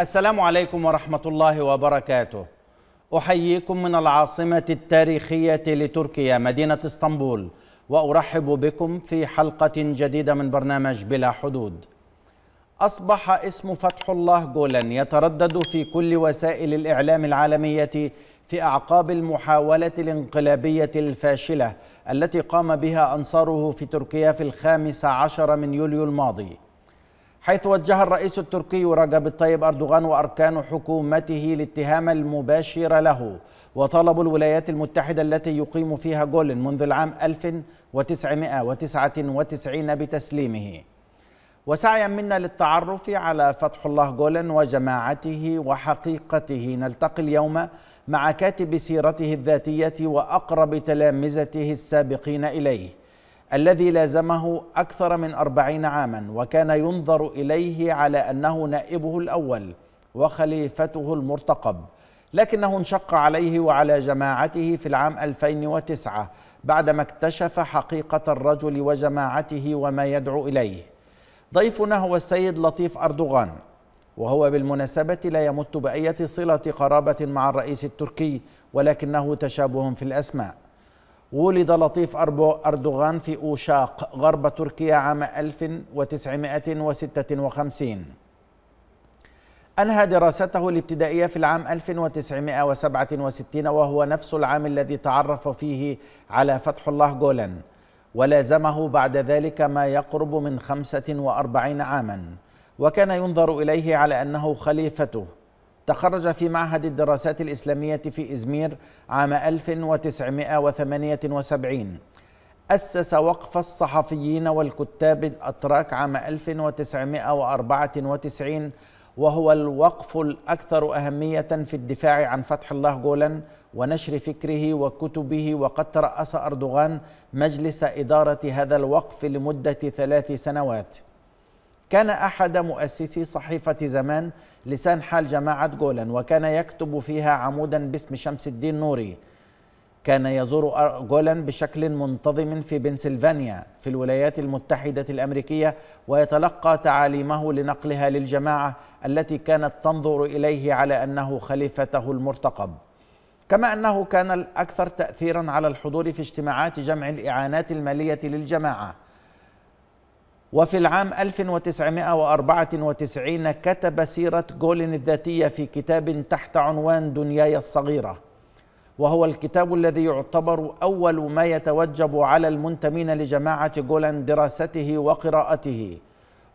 السلام عليكم ورحمة الله وبركاته. أحييكم من العاصمة التاريخية لتركيا مدينة إسطنبول وأرحب بكم في حلقة جديدة من برنامج بلا حدود. أصبح اسم فتح الله جولان يتردد في كل وسائل الإعلام العالمية في أعقاب المحاولة الانقلابية الفاشلة التي قام بها أنصاره في تركيا في الخامس عشر من يوليو الماضي. حيث وجه الرئيس التركي رجب الطيب أردوغان وأركان حكومته الاتهام المباشر له وطلبوا الولايات المتحدة التي يقيم فيها جولن منذ العام 1999 بتسليمه. وسعيا منا للتعرف على فتح الله جولن وجماعته وحقيقته. نلتقي اليوم مع كاتب سيرته الذاتية وأقرب تلامذته السابقين إليه. الذي لازمه أكثر من أربعين عاما وكان ينظر إليه على أنه نائبه الأول وخليفته المرتقب. لكنه انشق عليه وعلى جماعته في العام 2009 بعدما اكتشف حقيقة الرجل وجماعته وما يدعو إليه. ضيفنا هو السيد لطيف أردوغان وهو بالمناسبة لا يمت بأية صلة قرابة مع الرئيس التركي ولكنه تشابه في الأسماء. ولد لطيف أردوغان في أوشاق غرب تركيا عام 1956 أنهى دراسته الابتدائية في العام 1967 وهو نفس العام الذي تعرف فيه على فتح الله جولان ولازمه بعد ذلك ما يقرب من 45 عاما وكان ينظر إليه على أنه خليفته. تخرج في معهد الدراسات الإسلامية في إزمير عام 1978 أسس وقف الصحفيين والكتاب الأتراك عام 1994 وهو الوقف الأكثر أهمية في الدفاع عن فتح الله جولان ونشر فكره وكتبه وقد ترأس أردوغان مجلس إدارة هذا الوقف لمدة ثلاث سنوات. كان أحد مؤسسي صحيفة زمان لسان حال جماعة جولان وكان يكتب فيها عمودا باسم شمس الدين نوري. كان يزور جولان بشكل منتظم في بنسلفانيا في الولايات المتحدة الأمريكية ويتلقى تعاليمه لنقلها للجماعة التي كانت تنظر إليه على أنه خليفته المرتقب. كما أنه كان الأكثر تأثيرا على الحضور في اجتماعات جمع الإعانات المالية للجماعة. وفي العام 1994 كتب سيرة جولين الذاتية في كتاب تحت عنوان دنياي الصغيرة. وهو الكتاب الذي يعتبر أول ما يتوجب على المنتمين لجماعة جولان دراسته وقراءته.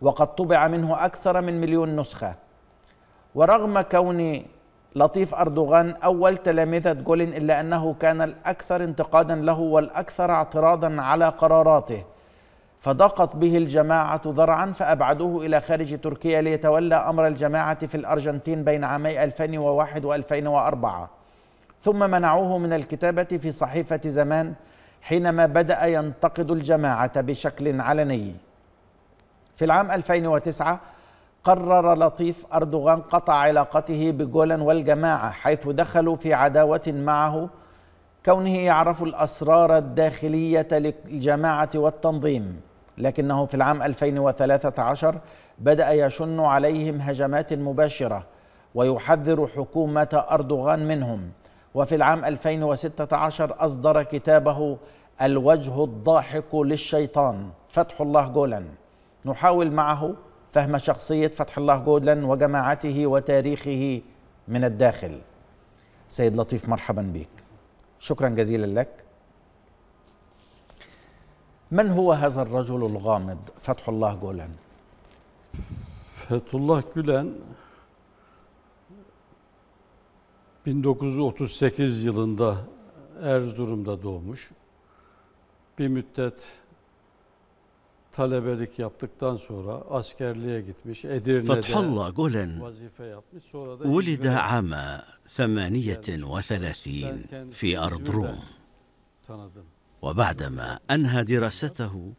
وقد طبع منه أكثر من مليون نسخة. ورغم كون لطيف أردوغان أول تلامذة جولين إلا أنه كان الأكثر انتقادا له والأكثر اعتراضا على قراراته فضاقت به الجماعة ذرعا فأبعدوه إلى خارج تركيا ليتولى أمر الجماعة في الأرجنتين بين عامي 2001 و2004 ثم منعوه من الكتابة في صحيفة زمان حينما بدأ ينتقد الجماعة بشكل علني. في العام 2009 قرر لطيف أردوغان قطع علاقته بجولان والجماعة حيث دخلوا في عداوة معه كونه يعرف الأسرار الداخلية للجماعة والتنظيم. لكنه في العام 2013 بدأ يشن عليهم هجمات مباشرة ويحذر حكومة أردوغان منهم. وفي العام 2016 أصدر كتابه الوجه الضاحك للشيطان فتح الله جولان نحاول معه فهم شخصية فتح الله جولان وجماعته وتاريخه من الداخل. سيد لطيف مرحبا بك. شكرا جزيلا لك. من هو هذا الرجل الغامض فتح الله جولان Fethullah Gülen 1938 yılında Erzurum'da doğmuş. Bir müddet talebelik yaptıktan sonra askerliğe gitmiş. Edirne'de فتح الله جولان vazife yapmış. Sonra da ولد İzmir'e عام ثمانية وثلاثين في أرضروم tanıdım. وبعدما أنهى دراسته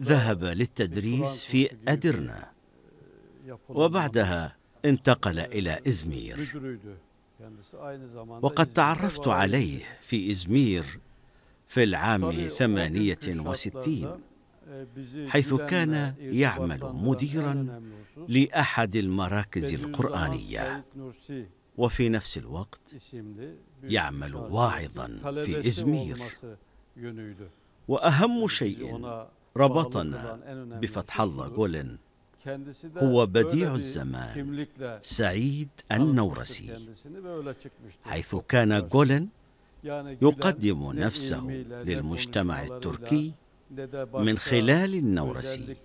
ذهب للتدريس في أدرنا. وبعدها انتقل إلى إزمير. وقد تعرفت. عليه في إزمير في العام Tabii o ثمانية günkü وستين şartlarda, حيث كان يعمل مديرا لأحد المراكز القرآنية. وفي نفس الوقت يعمل واعظا في إزمير. وأهم شيء ربطنا بفتح الله جولن هو بديع الزمان. سعيد النورسي. حيث كان جولن يقدم نفسه للمجتمع التركي من خلال النورسي.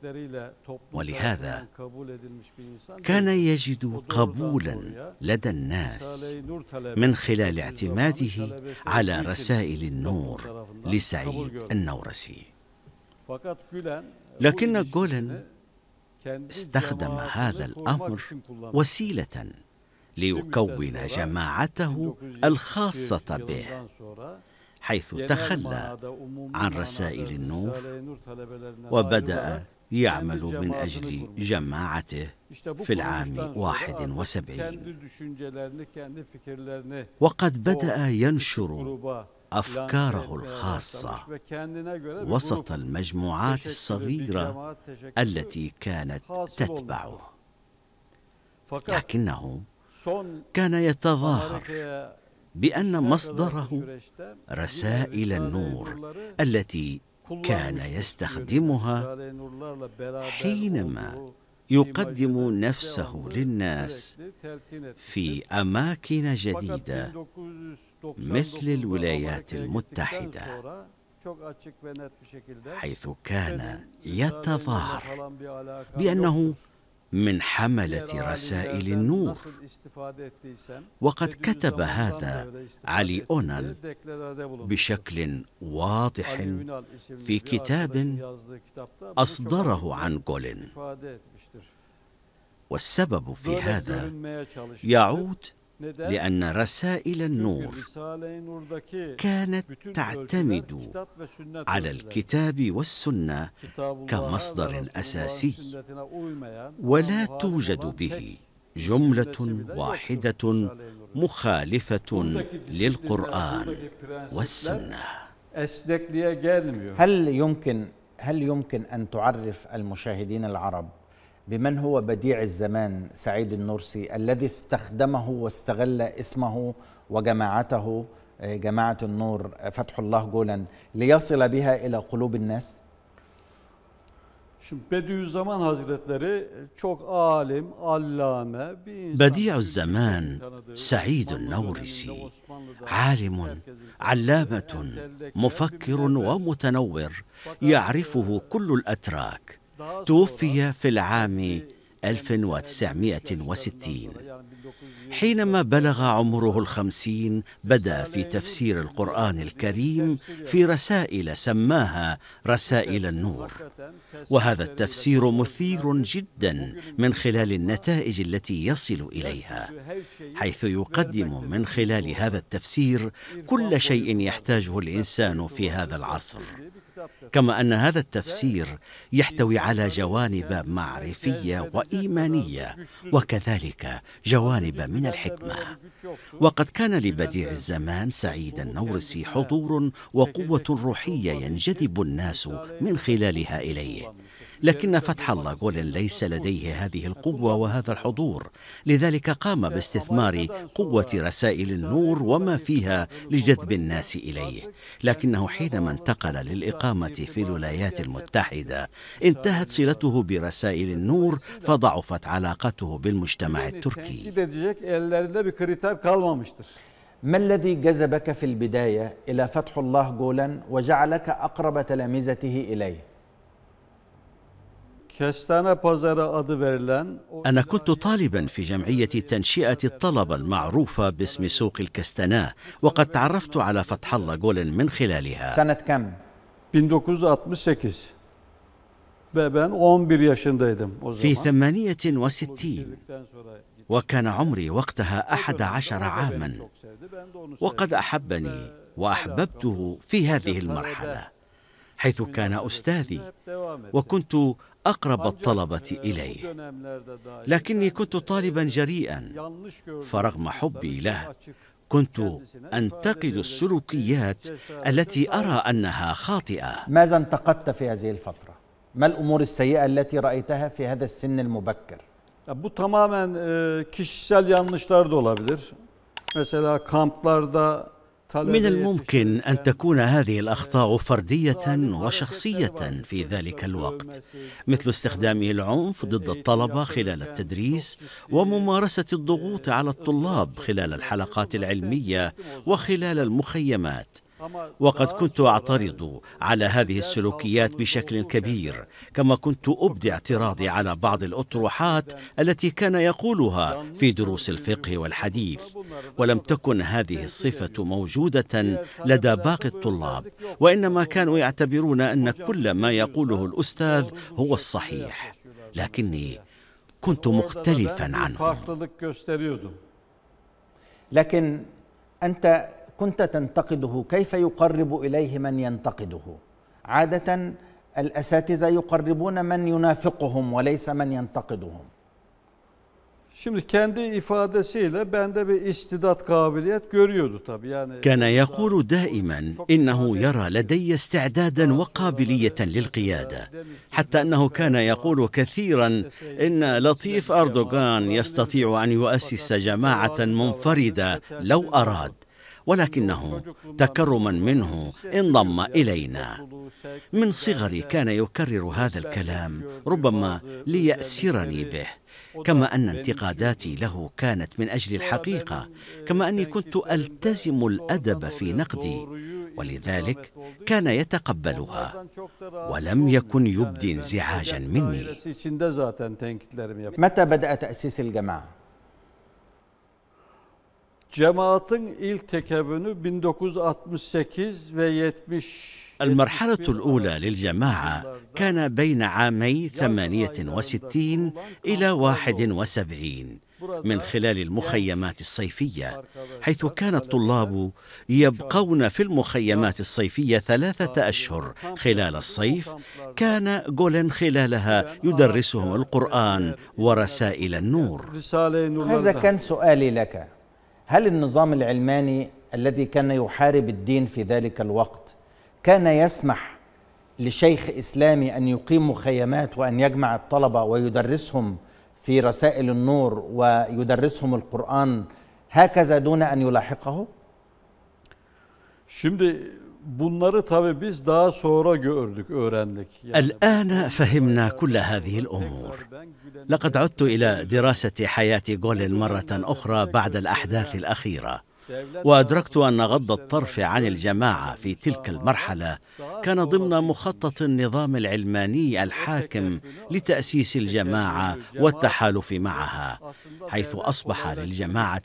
ولهذا كان يجد قبولا لدى الناس من خلال اعتماده على رسائل النور لسعيد النورسي. لكن جولن استخدم هذا الأمر وسيلة ليكون جماعته الخاصة به. حيث تخلى عن رسائل النور وبدأ يعمل من أجل جماعته في العام واحد وسبعين. وقد بدأ ينشر أفكاره الخاصة وسط المجموعات الصغيرة التي كانت تتبعه. لكنه كان يتظاهر بأن مصدره رسائل النور التي كان يستخدمها حينما يقدم نفسه للناس في أماكن جديدة مثل الولايات المتحدة حيث كان يتظاهر بأنه من حملة رسائل النور. وقد كتب هذا علي اونال بشكل واضح في كتاب أصدره عن جولين والسبب في هذا يعود لأن رسائل النور كانت تعتمد على الكتاب والسنة كمصدر أساسي. ولا توجد به جملة واحدة مخالفة للقرآن والسنة. هل يمكن هل يمكن أن تعرف المشاهدين العرب بمن هو بديع الزمان سعيد النورسي الذي استخدمه واستغل اسمه وجماعته جماعة النور فتح الله جولا ليصل بها إلى قلوب الناس. بديع الزمان سعيد النورسي عالم علامة مفكر ومتنور يعرفه كل الأتراك توفي في العام 1960 حينما بلغ عمره الخمسين بدا في تفسير القرآن الكريم في رسائل سماها رسائل النور. وهذا التفسير مثير جدا من خلال النتائج التي يصل إليها حيث يقدم من خلال هذا التفسير كل شيء يحتاجه الإنسان في هذا العصر. كما أن هذا التفسير يحتوي على جوانب معرفية وإيمانية وكذلك جوانب من الحكمة. وقد كان لبديع الزمان سعيد النورسي حضور وقوة روحية ينجذب الناس من خلالها إليه. لكن فتح الله جولن ليس لديه هذه القوة وهذا الحضور. لذلك قام باستثمار قوة رسائل النور وما فيها لجذب الناس إليه. لكنه حينما انتقل للإقامة في الولايات المتحدة انتهت صلته برسائل النور فضعفت علاقته بالمجتمع التركي. ما الذي جذبك في البداية إلى فتح الله جولان وجعلك أقرب تلامذته إليه؟ أنا كنت طالبا في جمعية تنشئة الطلبة المعروفة باسم سوق الكستناء وقد تعرفت على فتح الله جولن من خلالها. سنة كم؟ 1968 ben 11 yaşındaydım o في 68 وكان عمري وقتها أحد عشر عاما. وقد أحبني وأحببته في هذه المرحلة حيث كان أستاذي. وكنت أقرب الطلبة الي لكني كنت طالبا جريئا فرغم حبي له. كنت أنتقد السلوكيات التي أرى أنها خاطئة. ماذا انتقدت في هذه الفترة؟ ما الأمور السيئة التي رأيتها في هذا السن المبكر؟ bu tamamen kişisel yanlışlar da olabilir. Mesela kamplarda من الممكن أن تكون هذه الأخطاء فردية وشخصية في ذلك الوقت مثل استخدام العنف ضد الطلبة خلال التدريس وممارسة الضغوط على الطلاب خلال الحلقات العلمية وخلال المخيمات. وقد كنت أعترض على هذه السلوكيات بشكل كبير كما كنت أبدي اعتراضي على بعض الأطروحات التي كان يقولها في دروس الفقه والحديث. ولم تكن هذه الصفة موجودة لدى باقي الطلاب وإنما كانوا يعتبرون أن كل ما يقوله الأستاذ هو الصحيح. لكني كنت مختلفا عنهم. لكن أنت كنت تنتقده كيف يقرب إليه من ينتقده؟ عادة الأساتذة يقربون من ينافقهم وليس من ينتقدهم. Şimdi kendi ifadesiyle bende bir istidat kabiliyet görüyordu tabii. Yani. كان يقول دائما إنه يرى لدي استعدادا وقابلية للقيادة. حتى أنه كان يقول كثيرا إن لطيف أردوغان يستطيع أن يؤسس جماعة منفردة لو أراد. ولكنه تكرما منه انضم إلينا من صغري كان يكرر هذا الكلام ربما ليأسرني به كما أن انتقاداتي له كانت من أجل الحقيقة كما أني كنت ألتزم الأدب في نقدي ولذلك كان يتقبلها ولم يكن يبدي انزعاجا مني. متى بدأ تأسيس الجماعة؟ Cemaatin ilk tekevünü 1968 ve 70 المرحلة الأولى للجماعة كان بين عامي 68 إلى 71 من خلال المخيمات الصيفية حيث كان الطلاب يبقون في المخيمات الصيفية ثلاثة أشهر. خلال الصيف كان جولن خلالها يدرسهم القرآن ورسائل النور. هذا كان سؤالي لك. هل النظام العلماني الذي كان يحارب الدين في ذلك الوقت كان يسمح لشيخ إسلامي أن يقيم مخيمات وأن يجمع الطلبة ويدرسهم في رسائل النور ويدرسهم القرآن هكذا دون أن يلاحقه؟ Şimdi bunları tabii biz daha sonra gördük, öğrendik. Yani الآن فهمنا كل هذه الأمور. لقد عدت إلى دراسة حياة جولن مرة أخرى بعد الأحداث الأخيرة. وأدركت أن غض الطرف عن الجماعة في تلك المرحلة كان ضمن مخطط النظام العلماني الحاكم لتأسيس الجماعة والتحالف معها حيث أصبح للجماعة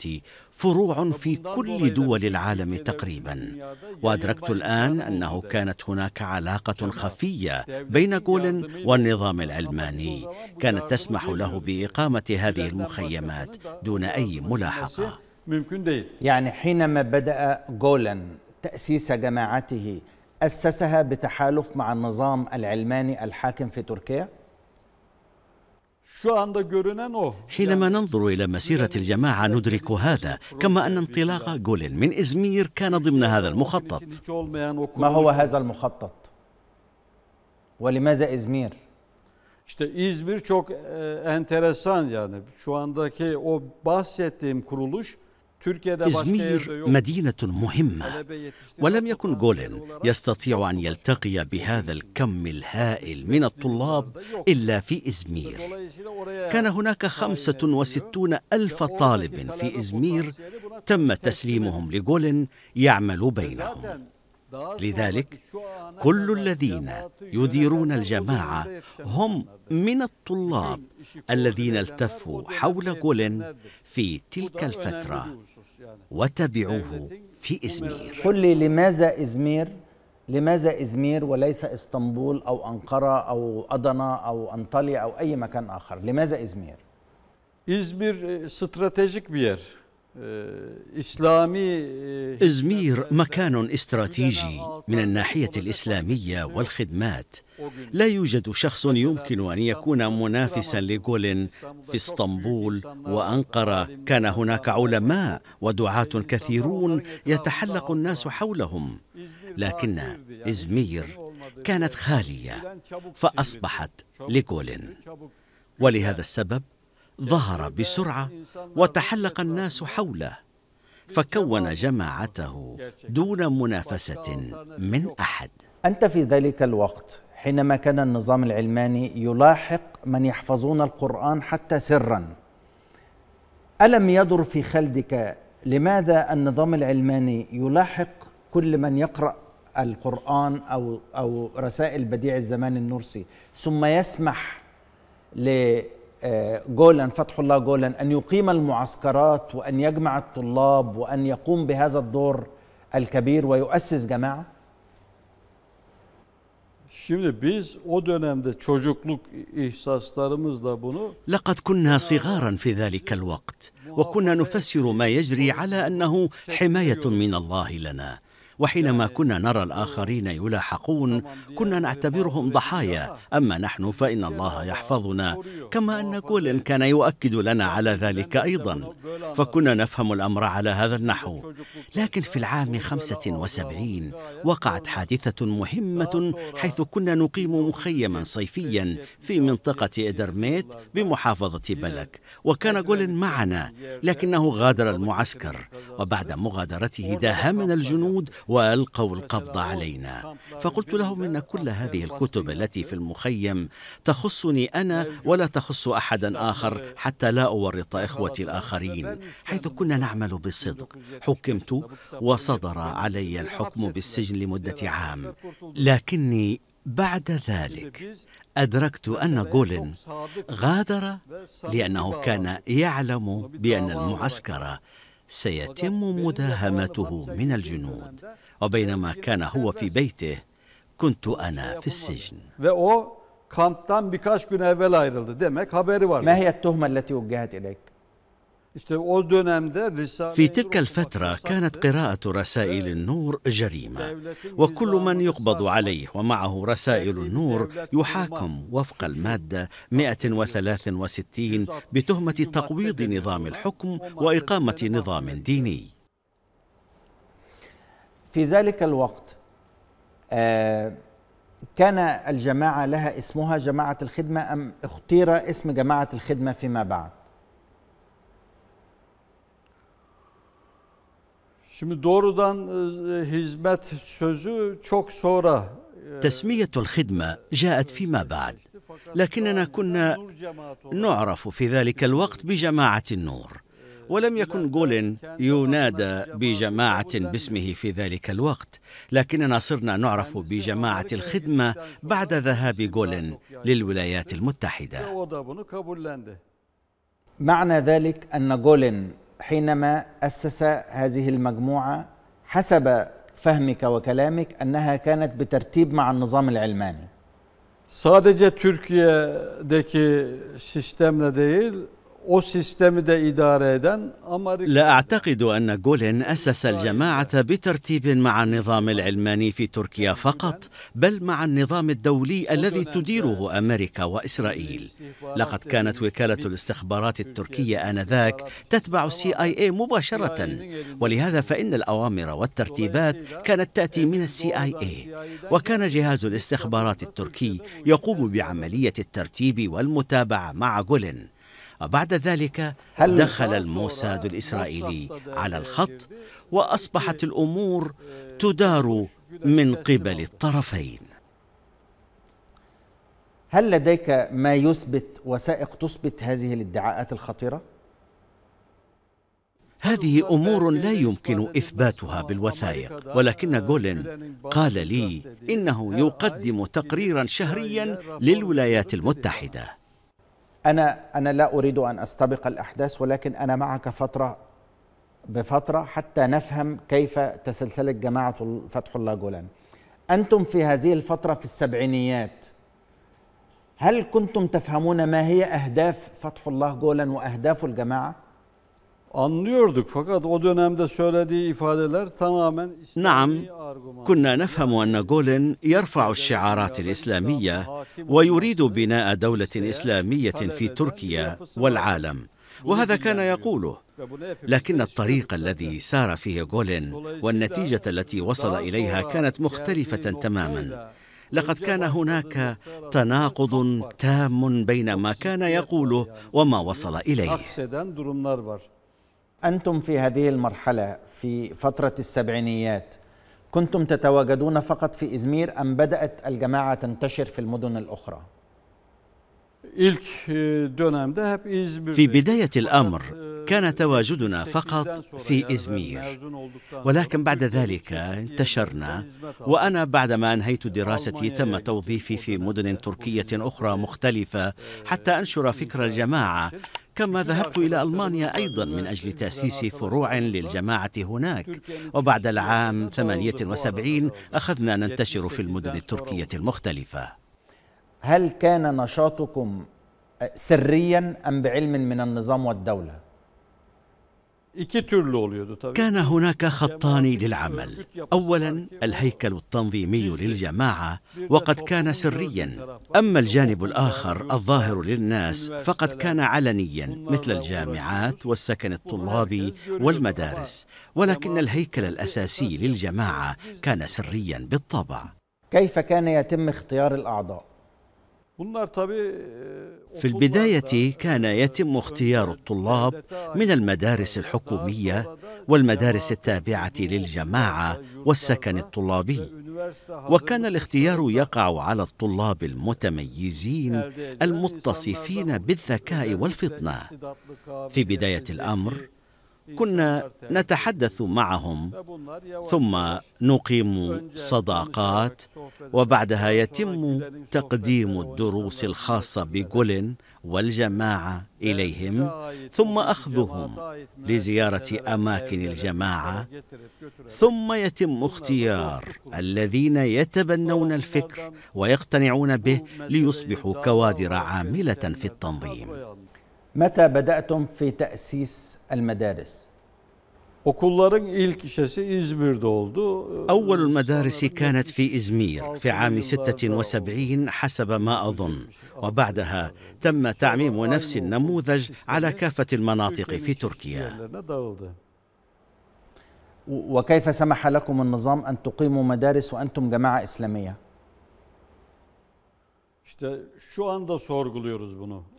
فروع في كل دول العالم تقريبا. وأدركت الآن أنه كانت هناك علاقة خفية بين جولن والنظام العلماني كانت تسمح له بإقامة هذه المخيمات دون أي ملاحقة. Mümkün değil. يعني حينما بدأ جولان تأسيس جماعته أسسها بتحالف مع النظام العلماني الحاكم في تركيا. حينما ننظر إلى مسيرة الجماعة ندرك هذا كما أن انطلاق جولن من إزمير كان ضمن هذا المخطط ما هو هذا المخطط ولماذا إزمير İşte İzmir çok enteresan yani. Şu andaki o bahsettiğim kuruluş إزمير. مدينة مهمة. ولم يكن olarak يستطيع أن يلتقي بهذا الكم الهائل من الطلاب إلا في إزمير. كان هناك خمسة وستون ألف طالب في إزمير. تم تسليمهم لجولن يعمل بينهم. لذلك كل الذين يديرون dönemde هم من الطلاب الذين التفوا حول جولن في تلك yani. وتبعوه في إزمير قل لي لماذا إزمير لماذا إزمير وليس إسطنبول أو أنقرة أو ادنا أو أنطاليا أو أي مكان آخر لماذا إزمير İzmir stratejik bir yer. İslami e, إزمير مكان استراتيجي من الناحية الإسلامية والخدمات. لا يوجد شخص يمكن أن يكون منافسا لجولن في إسطنبول وأنقرة. كان هناك علماء ودعاة كثيرون يتحلق الناس حولهم. لكن إزمير كانت خالية فأصبحت لجولين ولهذا السبب؟ ظهر بسرعة وتحلق الناس حوله فكون جماعته دون منافسة من أحد. أنت في ذلك الوقت حينما كان النظام العلماني يلاحق من يحفظون القرآن حتى سرا ألم يدر في خلدك لماذا النظام العلماني يلاحق كل من يقرأ القرآن أو أو رسائل بديع الزمان النرسي ثم يسمح لجولان فتح الله جولان أن يقيم المعسكرات وأن يجمع الطلاب وأن يقوم بهذا الدور الكبير ويؤسس جماعة؟ Şimdi biz o dönemde çocukluk ihsaslarımızla bunu لقد كنا صغارا في ذلك الوقت وكنا نفسر ما يجري على أنه حماية من الله لنا وحينما كنا نرى الآخرين يلاحقون كنا نعتبرهم ضحايا. أما نحن فإن الله يحفظنا كما أن كولن كان يؤكد لنا على ذلك أيضا. فكنا نفهم الأمر على هذا النحو. لكن في العام خمسة وسبعين وقعت حادثة مهمة حيث كنا نقيم مخيما صيفيا في منطقة إدرميت بمحافظة بلك. وكان جولن معنا لكنه غادر المعسكر. وبعد مغادرته داهمنا الجنود والقوا القبض علينا فقلت لهم ان كل هذه الكتب التي في المخيم تخصني أنا ولا تخص احدا اخر حتى لا اورط اخوتي الاخرين حيث كنا نعمل بصدق حكمت وصدر علي الحكم بالسجن لمده عام لكني بعد ذلك أدركت أن جولن غادر لأنه كان يعلم بأن المعسكر سيتم مداهمته من الجنود وبينما كان هو في بيته كنت أنا في السجن. ما هي التهمة التي وجهت إليك؟ İşte o dönemde Risale في تلك الفترة كانت قراءة رسائل النور جريمة وكل من يقبض عليه ومعه رسائل النور يحاكم وفق المادة 163 بتهمة تقويض نظام الحكم وإقامة نظام ديني. في ذلك الوقت آه، كان الجماعة لها اسمها جماعة الخدمة أم اختير اسم جماعة الخدمة فيما بعد؟ Şimdi doğrudan e, hizmet sözü çok sonra e, تسمية الخدمة جاءت فيما بعد لكننا كنا نعرف في ذلك الوقت بجماعة النور ولم يكن جولين ينادى بجماعة باسمه في ذلك الوقت لكننا صرنا نعرف بجماعة الخدمة بعد ذهاب جولين للولايات المتحدة. معنى ذلك أن جولين حينما أسس هذه المجموعة حسب فهمك وكلامك أنها كانت بترتيب مع النظام العلماني. Sadece Türkiye'deki sistemle değil, لا أعتقد أن جولين أسس الجماعة بترتيب مع النظام العلماني في تركيا فقط بل مع النظام الدولي الذي تديره أمريكا وإسرائيل. لقد كانت وكالة الاستخبارات التركية آنذاك تتبع ال CIA مباشرة ولهذا فإن الأوامر والترتيبات كانت تأتي من ال CIA وكان جهاز الاستخبارات التركي يقوم بعملية الترتيب والمتابعة مع جولين. وبعد ذلك دخل الموساد الإسرائيلي على الخط وأصبحت الأمور تدار من قبل الطرفين. هل لديك ما يثبت وثائق تثبت هذه الادعاءات الخطيرة؟ هذه أمور لا يمكن إثباتها بالوثائق ولكن جولين قال لي إنه يقدم تقريرا شهريا للولايات المتحدة. أنا أنا لا أريد أن أستبق الأحداث ولكن أنا معك فترة بفترة حتى نفهم كيف تسلسلت جماعة فتح الله جولان. أنتم في هذه الفترة في السبعينيات هل كنتم تفهمون ما هي أهداف فتح الله جولان وأهداف الجماعة؟ Anlıyorduk fakat o dönemde söylediği ifadeler tamamen نعم. كنا نفهم ان جولين يرفع الشعارات الاسلاميه ويريد بناء دوله اسلاميه في تركيا والعالم وهذا كان يقوله لكن الطريق الذي سار فيه جولين والنتيجه التي وصل اليها كانت مختلفه تماما لقد كان هناك تناقض تام بين ما كان يقوله وما وصل var. أنتم في هذه المرحلة في فترة السبعينيات كنتم تتواجدون فقط في إزمير أم بدأت الجماعة تنتشر في المدن الأخرى؟ في بداية الأمر كان تواجدنا فقط في إزمير ولكن بعد ذلك انتشرنا وأنا بعدما أنهيت دراستي تم توظيفي في مدن تركية أخرى مختلفة حتى أنشر فكر الجماعة كما ذهبت إلى ألمانيا أيضا من أجل تأسيس فروع للجماعة هناك وبعد العام 78 أخذنا ننتشر في المدن التركية المختلفة هل كان نشاطكم سريا أم بعلم من النظام والدولة؟ كان هناك خطان للعمل. اولا الهيكل التنظيمي للجماعة وقد كان سريا. أما الجانب الآخر الظاهر للناس فقد كان علنيا مثل الجامعات والسكن الطلابي والمدارس. ولكن الهيكل الأساسي للجماعة كان سريا بالطبع. كيف كان يتم اختيار الأعضاء؟ E, في البداية كان يتم اختيار الطلاب من المدارس الحكومية والمدارس التابعة للجماعة والسكن الطلابي. وكان الاختيار يقع على الطلاب المتميزين المتصفين بالذكاء والفطنة. في بداية الأمر كنا نتحدث معهم ثم نقيم صداقات وبعدها يتم تقديم الدروس الخاصة بجولن والجماعة إليهم ثم أخذهم لزيارة أماكن الجماعة ثم يتم اختيار الذين يتبنون الفكر ويقتنعون به ليصبحوا كوادر عاملة في التنظيم. متى بدأتم في تأسيس المدارس؟ Okulların ilk şeysi İzmir'de oldu. أول المدارس كانت في إزمير في عام 76 حسب ما أظن وبعدها تم تعميم نفس النموذج على كافة المناطق في تركيا وكيف سمح لكم النظام أن تقيموا مدارس وأنتم جماعة إسلامية؟ İşte şu anda sorguluyoruz bunu.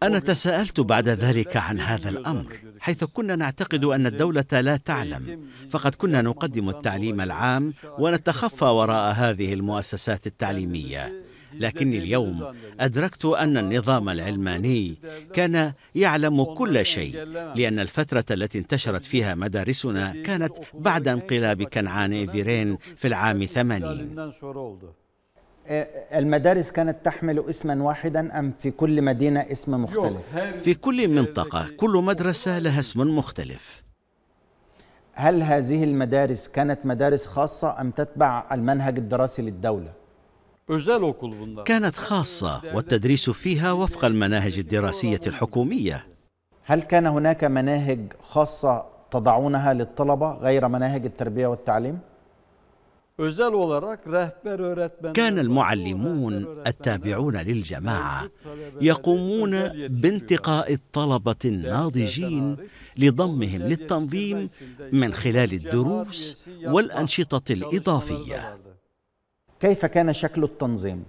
أنا تساءلت بعد ذلك عن هذا الأمر حيث كنا نعتقد أن الدولة لا تعلم فقد كنا نقدم التعليم العام ونتخفى وراء هذه المؤسسات التعليمية. لكني اليوم أدركت أن النظام العلماني كان يعلم كل شيء لأن الفترة التي انتشرت فيها مدارسنا كانت بعد انقلاب كنعان إيفيرين في العام 80 ihlal'inden sonra oldu. آه، المدارس كانت تحمل اسما واحدا أم في كل مدينة اسم مختلف؟ في كل منطقة كل مدرسة لها اسم مختلف هل هذه المدارس كانت مدارس خاصة أم تتبع المنهج الدراسي للدولة؟ كانت خاصة والتدريس فيها وفق المناهج الدراسية الحكومية هل كان هناك مناهج خاصة تضعونها للطلبة غير مناهج التربية والتعليم؟ كان. المعلمون التابعون للجماعة يقومون بانتقاء الطلبة الناضجين لضمهم للتنظيم من خلال الدروس والأنشطة الإضافية كيف كان شكل التنظيم؟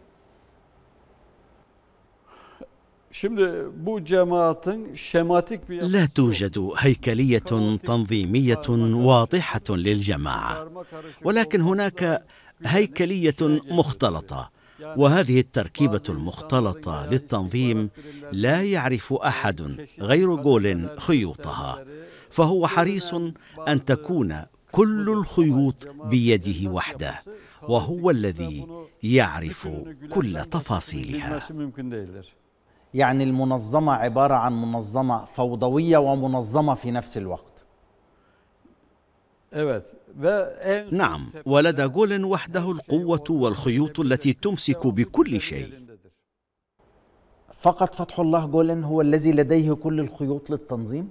Şimdi bu cemaatin şematik bir لا توجد هيكلية تنظيمية واضحة للجماعة. ولكن هناك هيكلية مختلطة. وهذه التركيبة المختلطة للتنظيم لا يعرف أحد غير جول خيوطها. فهو حريص أن تكون كل الخيوط بيده وحده. وهو الذي يعرف كل تفاصيلها. يعني المنظمة عبارة عن منظمة فوضوية ومنظمة في نفس الوقت. نعم ولدى جول وحده القوة والخيوط التي تمسك بكل شيء. فقط فتح الله جولن هو الذي لديه كل الخيوط للتنظيم؟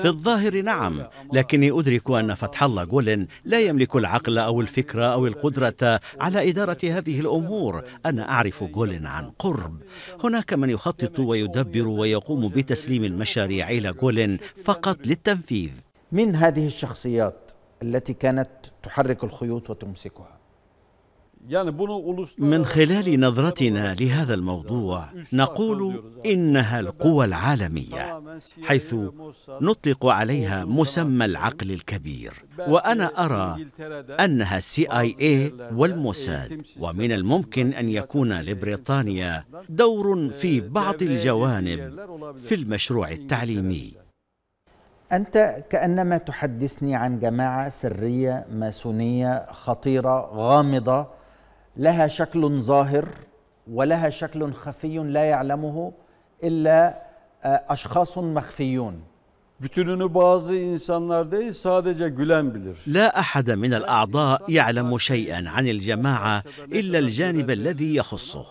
في الظاهر نعم لكني أدرك أن فتح الله جولن لا يملك العقل أو الفكرة أو القدرة على إدارة هذه الأمور. أنا أعرف جولن عن قرب. هناك من يخطط ويدبر ويقوم بتسليم المشاريع إلى جولن فقط للتنفيذ. من هذه الشخصيات التي كانت تحرك الخيوط وتمسكها؟ من خلال نظرتنا لهذا الموضوع نقول انها القوى العالميه حيث نطلق عليها مسمى العقل الكبير وأنا ارى انها السي اي اي والموساد ومن الممكن ان يكون لبريطانيا دور في بعض الجوانب في المشروع التعليمي أنت كأنما تحدثني عن جماعة سرية ماسونية خطيرة غامضة لها شكل ظاهر ولها شكل خفي لا يعلمه إلا آه، أشخاص مخفيون Bütününü bazı insanlar değil sadece gülen bilir. لا أحد من الأعضاء يعلم شيئا عن الجماعة إلا الجانب الذي يخصه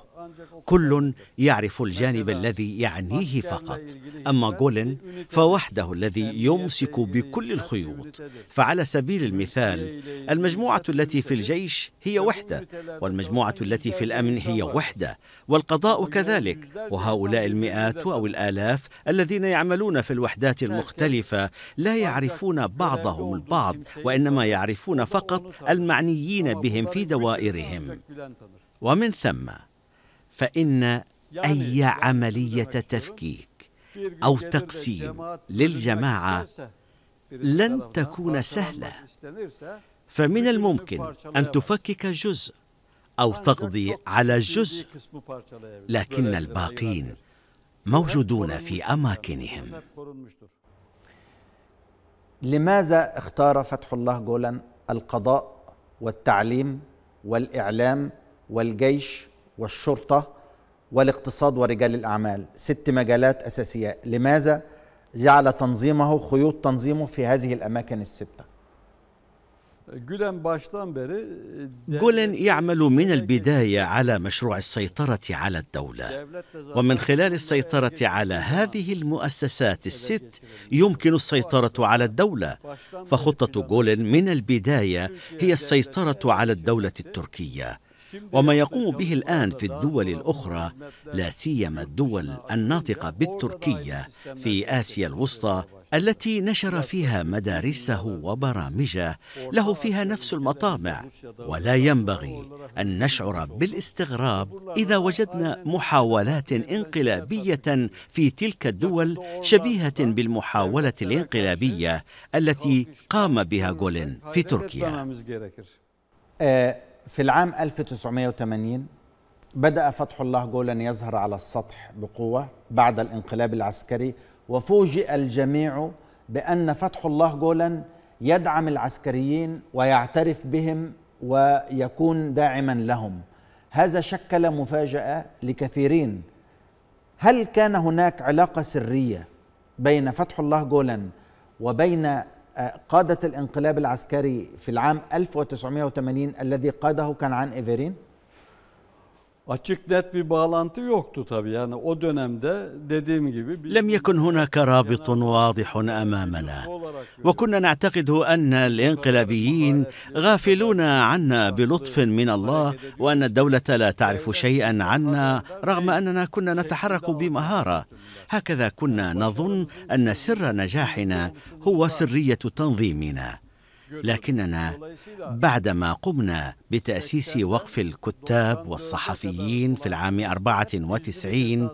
كل يعرف الجانب الذي يعنيه فقط. أما جولن فوحده الذي يمسك بكل الخيوط. فعلى سبيل المثال المجموعة التي في الجيش هي وحدة والمجموعة التي في الأمن هي وحدة والقضاء كذلك. وهؤلاء المئات أو الآلاف الذين يعملون في الوحدات المختلفة لا يعرفون بعضهم البعض وإنما يعرفون فقط المعنيين بهم في دوائرهم. ومن ثم فإن أي عملية تفكيك أو تقسيم للجماعة لن تكون سهلة. فمن الممكن أن تفكك جزء أو تقضي على جزء. لكن الباقين موجودون في أماكنهم. لماذا اختار فتح الله جولان القضاء والتعليم والإعلام والجيش والشرطة والاقتصاد ورجال الأعمال. ست مجالات أساسية. لماذا جعل تنظيمه خيوط تنظيمه في هذه الأماكن الستة؟ Beri e, جولن يعمل من البداية على مشروع السيطرة على الدولة. ومن خلال السيطرة على هذه المؤسسات الست يمكن السيطرة على الدولة. فخطة جولن من البداية هي السيطرة على الدولة التركية. وما يقوم به الآن في الدول الأخرى لا سيما الدول الناطقة بالتركية في آسيا الوسطى التي نشر فيها مدارسه وبرامجه له فيها نفس المطامع. ولا ينبغي أن نشعر بالاستغراب إذا وجدنا محاولات انقلابية في تلك الدول شبيهة بالمحاولة الانقلابية التي قام بها جولين في تركيا. آه، في العام 1980 بدأ فتح الله جولان يظهر على السطح بقوة بعد الانقلاب العسكري وفوجئ الجميع بأن فتح الله جولان يدعم العسكريين ويعترف بهم ويكون داعما لهم. هذا شكل مفاجأة لكثيرين. هل كان هناك علاقة سرية بين فتح الله جولان وبين قادة الانقلاب العسكري في العام 1980 الذي قاده كان عن إيفرين؟ Açık net bir bağlantı yoktu tabii. Yani o dönemde dediğim gibi لم يكن هناك رابط واضح أمامنا. وكنا نعتقد أن الانقلابيين غافلون عنا بلطف من الله وأن الدولة لا تعرف شيئا عنا رغم أننا كنا نتحرك بمهارة. هكذا كنا نظن أن سر نجاحنا هو سرية تنظيمنا. لكننا بعدما قمنا بتأسيس وقف الكتاب والصحفيين في العام 94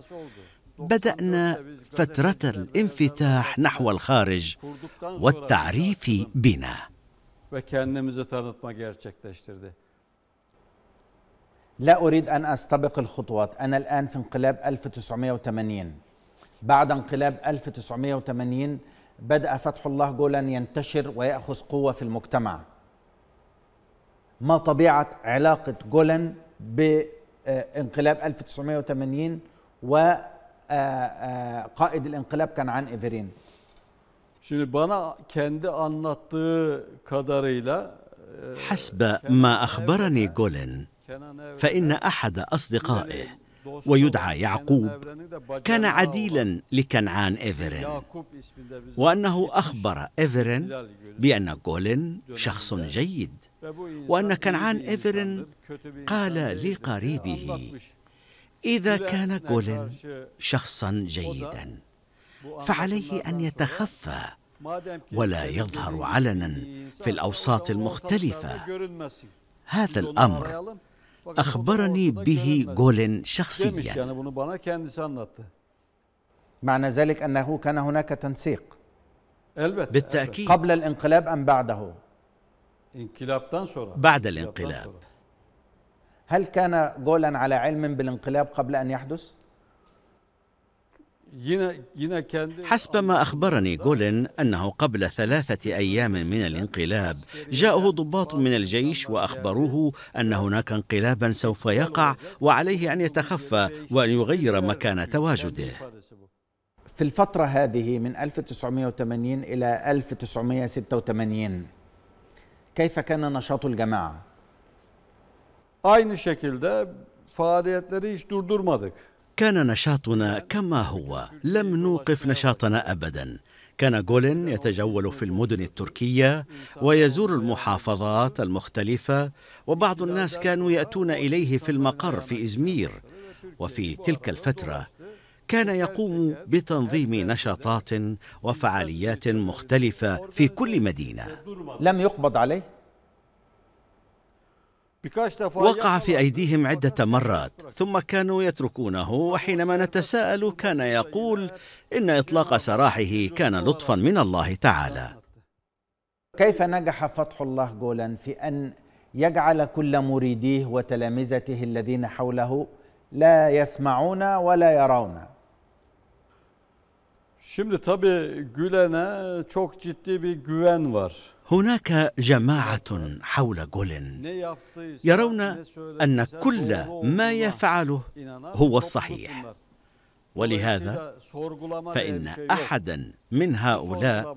بدأنا فترة الانفتاح نحو الخارج والتعريف بنا. لا أريد أن أستبق الخطوات أنا الآن في انقلاب 1980 بعد انقلاب 1980 بدأ فتح الله جولان ينتشر ويأخذ قوة في المجتمع. ما طبيعة علاقة جولان بانقلاب 1980 وقائد الانقلاب كان عن إيفرين. Şimdi bana kendi anlattığı kadarıyla حسب ما Kenan Evren فإن أحد أصدقائه ويدعى يعقوب كان عديلا لكنعان إيفرين وأنه أخبر إيفرين بأن جولين شخص جيد وأن كنعان إيفرين قال لقريبه إذا كان جولين شخصا جيدا فعليه أن يتخفى ولا يظهر علنا في الأوساط المختلفة. هذا الأمر أخبرني به جولين شخصيا. معنى ذلك أنه كان هناك تنسيق. بالتأكيد قبل الانقلاب أم بعده. بعد الانقلاب. هل كان جولان على علم بالانقلاب قبل أن يحدث حسب ما أخبرني جولين أنه قبل ثلاثة أيام من الانقلاب جاءه ضباط من الجيش وأخبروه أن هناك انقلابا سوف يقع وعليه أن يتخفى وأن يغير مكان تواجده. في الفترة هذه من 1980 إلى 1986 كيف كان نشاط الجماعة؟ Aynı şekilde faaliyetleri hiç durdurmadık. كان نشاطنا كما هو. لم نوقف نشاطنا ابدا. كان جولين يتجول في المدن التركية ويزور المحافظات المختلفة وبعض الناس كانوا يأتون إليه في المقر في إزمير. وفي تلك الفترة كان يقوم بتنظيم نشاطات وفعاليات مختلفة في كل مدينة. لم يقبض عليه؟ وقع في أيديهم عدة مرات ثم كانوا يتركونه وحينما نتساءل كان يقول إن إطلاق سراحه كان لطفا من الله تعالى كيف نجح فتح الله جولان في أن يجعل كل مريديه وتلامذته الذين حوله لا يسمعون ولا يرون Şimdi tabii Gülen'e çok ciddi bir güven var. هناك جماعة حول جولين يرون doğru كل ما يفعله هو الصحيح. ولهذا yok. أحدا من هؤلاء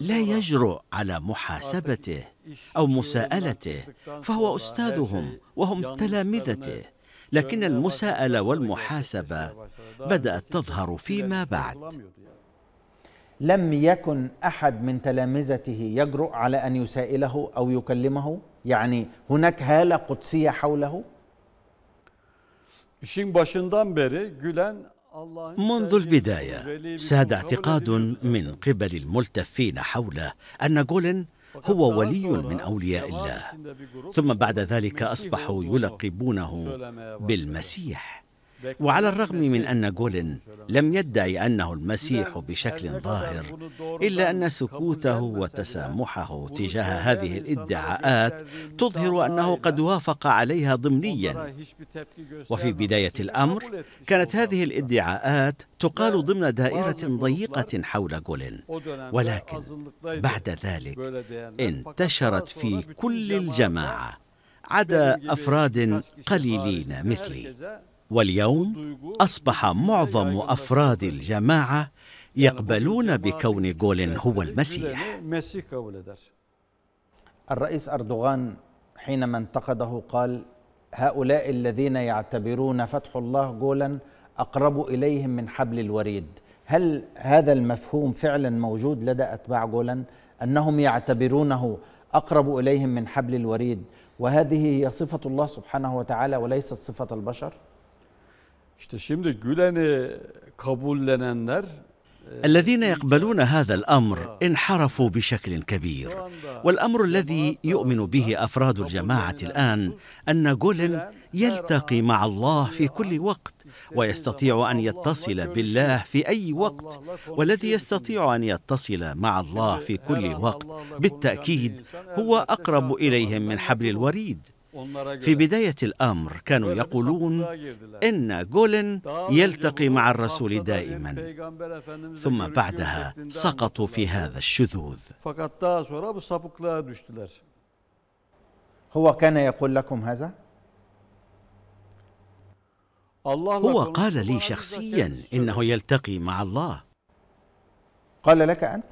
لا يجرؤ على محاسبته أو مساءلته فهو أستاذهم وهم تلامذته لكن المساءلة والمحاسبة بدأت تظهر فيما بعد لم يكن أحد من تلامذته يجرؤ على أن يسائله أو يكلمه؟ يعني هناك هالة قدسية حوله؟ منذ bir ساد اعتقاد. من قبل الملتفين حوله أن جولن هو ولي من أولياء cemaat الله. ثم بعد ذلك olduğunu يلقبونه. بالمسيح. وعلى الرغم من أن جولن لم يدعي أنه المسيح بشكل ظاهر إلا أن سكوته وتسامحه تجاه هذه الإدعاءات تظهر أنه قد وافق عليها ضمنيا. وفي بداية الأمر كانت هذه الإدعاءات تقال ضمن دائرة ضيقة حول جولن ولكن بعد ذلك انتشرت في كل الجماعة عدا أفراد قليلين مثلي. واليوم bilgisiyle معظم الجماعة Yani يقبلون بكون جولين هو المسيح. الرئيس أردوغان حينما انتقده قال هؤلاء الذين يعتبرون فتح الله جولا أقرب إليهم من حبل الوريد. هل هذا المفهوم فعلا موجود لدى أتباع جولا؟ أنهم يعتبرونه أقرب إليهم من حبل الوريد وهذه هي صفة الله سبحانه وتعالى وليست صفة البشر؟ İşte şimdi Gülen'i kabullenenler الذين يقبلون هذا الأمر انحرفوا بشكل كبير. والأمر الذي يؤمن به أفراد الجماعة الآن أن جولن يلتقي مع الله في كل وقت ويستطيع أن يتصل بالله في أي وقت. والذي يستطيع أن يتصل مع الله في كل وقت. بالتأكيد هو أقرب إليهم من حبل الوريد. في بداية الأمر كانوا يقولون إن جولن يلتقي مع الرسول دائما. ثم بعدها سقطوا في هذا الشذوذ. هو كان يقول لكم هذا؟ هو قال لي شخصيا إنه يلتقي مع الله. قال لك أنت؟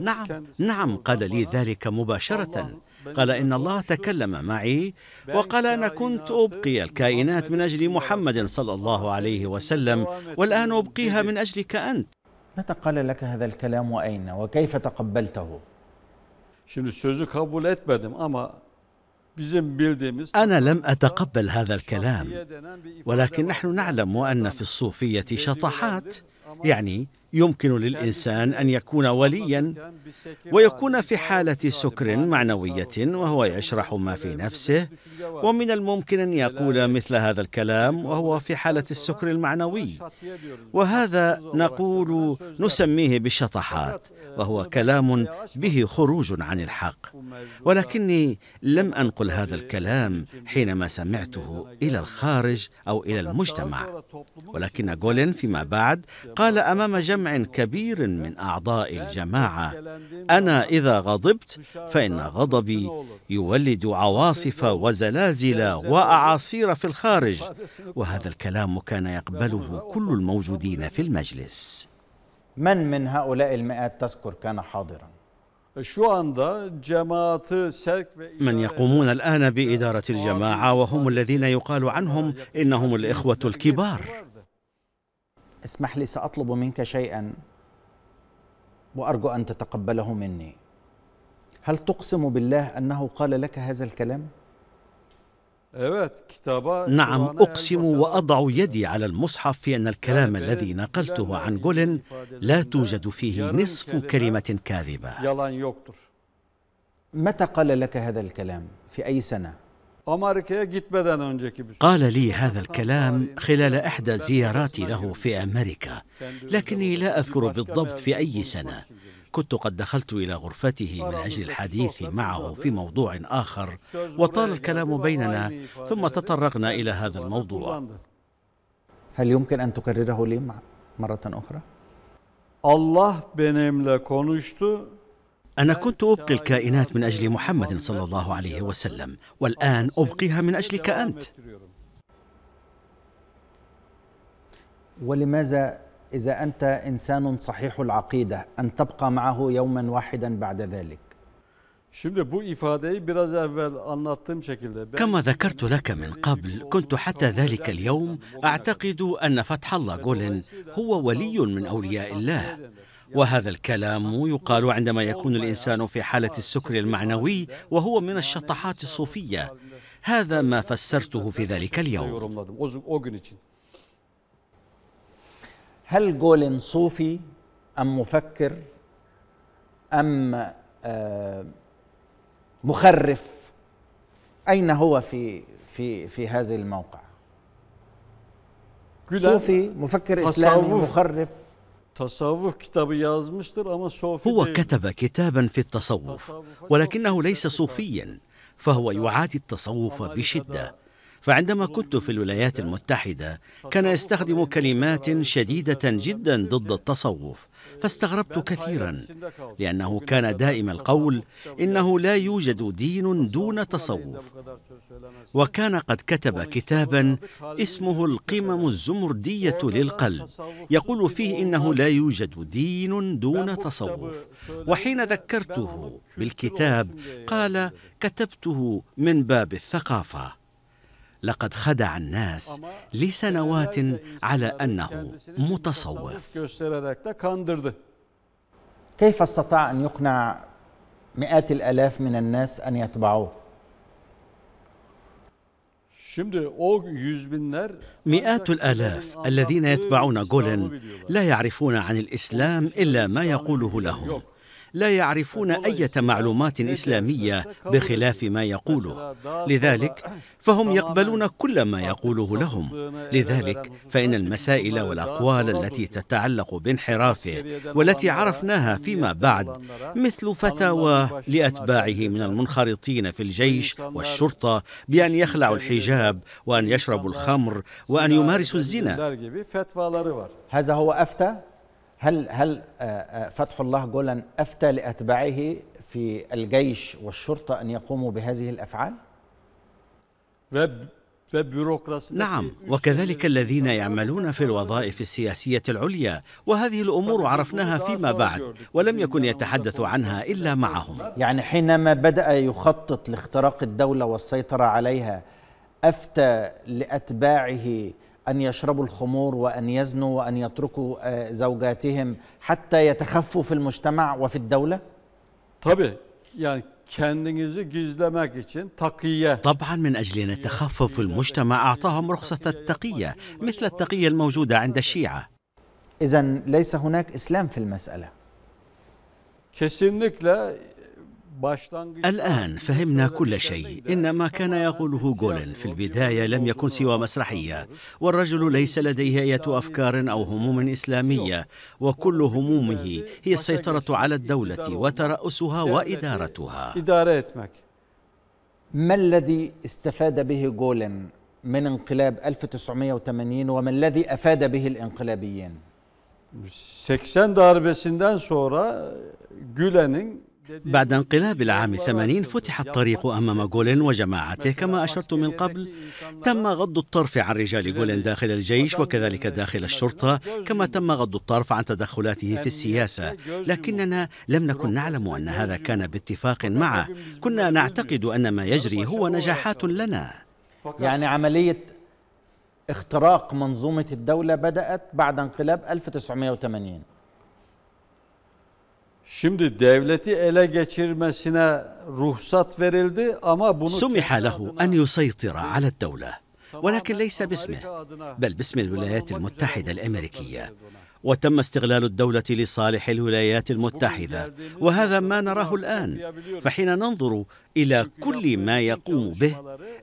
نعم نعم قال لي ذلك مباشرة. قال إن الله. تكلم معي وقال أنا كنت أبقي الكائنات من أجل محمد صلى الله عليه وسلم والآن أبقيها من أجلك أنت متى قال لك هذا الكلام وأين وكيف تقبلته Şimdi sözü kabul etmedim ama bizim bildiğimiz أنا لم أتقبل هذا الكلام ولكن. نحن نعلم أن في الصوفية Dediği شطحات يعني يمكن للإنسان أن يكون وليا ويكون في حالة سكر معنوية وهو يشرح ما في نفسه ومن الممكن أن يقول مثل هذا الكلام وهو في حالة السكر المعنوي. وهذا نقول نسميه بالشطحات وهو كلام به خروج عن الحق. ولكني لم أنقل هذا الكلام حينما سمعته إلى الخارج أو إلى المجتمع. ولكن جولين فيما بعد قال أمام جمع كبير من أعضاء الجماعة. أنا إذا غضبت فإن غضبي يولد عواصف وزلازل وأعاصير في الخارج وهذا الكلام كان يقبله كل الموجودين في المجلس. من من هؤلاء المئات تذكر كان حاضرا؟ من يقومون الآن بإدارة الجماعة وهم الذين يقال عنهم إنهم الإخوة الكبار. اسمح لي سأطلب منك شيئا وأرجو أن تتقبله مني. هل تقسم بالله أنه قال لك هذا الكلام؟ نعم أقسم وأضع يدي على المصحف في أن الكلام الذي نقلته عن جولين لا توجد فيه نصف كلمة كاذبة. متى قال لك هذا الكلام؟ في أي سنة؟ قال لي هذا الكلام خلال إحدى زياراتي له في أمريكا لكني لا أذكر بالضبط في أي سنة. كنت قد دخلت إلى غرفته من أجل الحديث معه في موضوع آخر وطال الكلام بيننا ثم تطرقنا إلى هذا الموضوع. هل يمكن أن تكرره لي مرة أخرى؟ Allah benimle konuştu. أنا كنت أبقي الكائنات من أجل محمد صلى الله عليه وسلم والآن أبقيها من أجلك أنت. ولماذا إذا أنت إنسان صحيح العقيدة أن تبقى معه يوما واحدا بعد ذلك؟ كما ذكرت لك من قبل كنت حتى ذلك اليوم أعتقد أن فتح الله جولن هو ولي من أولياء الله. وهذا الكلام يقال عندما يكون الإنسان في حالة السكر المعنوي وهو من الشطحات الصوفية. هذا ما فسرته في ذلك اليوم. هل جولن صوفي أم مفكر أم آه، مخرف؟ أين هو في في في هذا الموقع؟ صوفي مفكر إسلامي تصوف. مخرف. هو. كتب كتابا في التصوف ولكنه ليس صوفيا فهو يعادي التصوف بشدة فعندما كنت في الولايات المتحدة كان يستخدم كلمات شديدة جدا ضد التصوف فاستغربت كثيرا لأنه كان دائم القول إنه لا يوجد دين دون تصوف. وكان قد كتب كتابا اسمه القمم الزمردية للقلب يقول فيه إنه لا يوجد دين دون تصوف. وحين ذكرته بالكتاب قال كتبته من باب الثقافة. لقد خدع الناس لسنوات على أنه متصوف. كيف استطاع أن يقنع مئات الآلاف من الناس أن يتبعوه مئات الآلاف الذين يتبعون جولن لا يعرفون عن الإسلام إلا ما يقوله لهم لا يعرفون أي معلومات إسلامية بخلاف ما يقوله. لذلك فهم يقبلون كل ما يقوله لهم. لذلك فإن المسائل والأقوال التي تتعلق بانحرافه والتي عرفناها فيما بعد مثل فتاوى لأتباعه من المنخرطين في الجيش والشرطة بأن يخلعوا الحجاب وأن يشربوا الخمر وأن يمارسوا الزنا. هذا هو أفتى؟ هل هل آه، آه، فتح الله جولان أفتى لأتباعه في الجيش والشرطة أن يقوموا بهذه الأفعال؟ نعم وكذلك الذين يعملون في الوظائف السياسية العليا وهذه الأمور عرفناها فيما بعد ولم يكن يتحدث عنها إلا معهم. يعني حينما بدأ يخطط لاختراق الدولة والسيطرة عليها أفتى لأتباعه أن يشربوا الخمور وأن يزنوا وأن يتركوا آه، زوجاتهم حتى يتخفوا في المجتمع وفي kendinizi gizlemek için takiye. طبعا من أجل أن يتخفوا في المجتمع أعطاهم رخصة التقية مثل التقية الموجودة عند الشيعة. إذا ليس هناك إسلام في المسألة. Kesinlikle الآن فهمنا كل شيء. إن ما كان يقوله جولن في البداية لم يكن سوى مسرحية والرجل ليس لديه أي أفكار أو هموم إسلامية وكل همومه هي السيطرة على الدولة وترأسها وإدارتها. ما الذي استفاد به جولن من انقلاب 1980 وما الذي أفاد به الانقلابيين؟ 80 darbesinden sonra Gülen'in بعد انقلاب العام 80 فتح الطريق أمام جولين وجماعته كما أشرت من قبل تم غض الطرف عن رجال جولين داخل الجيش وكذلك داخل الشرطة كما تم غض الطرف عن تدخلاته في السياسة. لكننا لم نكن نعلم أن هذا كان باتفاق معه. كنا نعتقد أن ما يجري هو نجاحات لنا. يعني عملية اختراق منظومة الدولة بدأت بعد انقلاب 1980 Şimdi devleti ele geçirmesine ruhsat verildi ama bunu سمح له أن يسيطر على الدولة ولكن ليس باسمه بل باسم الولايات المتحدة الأمريكية. وتم استغلال الدولة لصالح الولايات المتحدة وهذا ما نراه الآن. فحين ننظر إلى كل ما يقوم به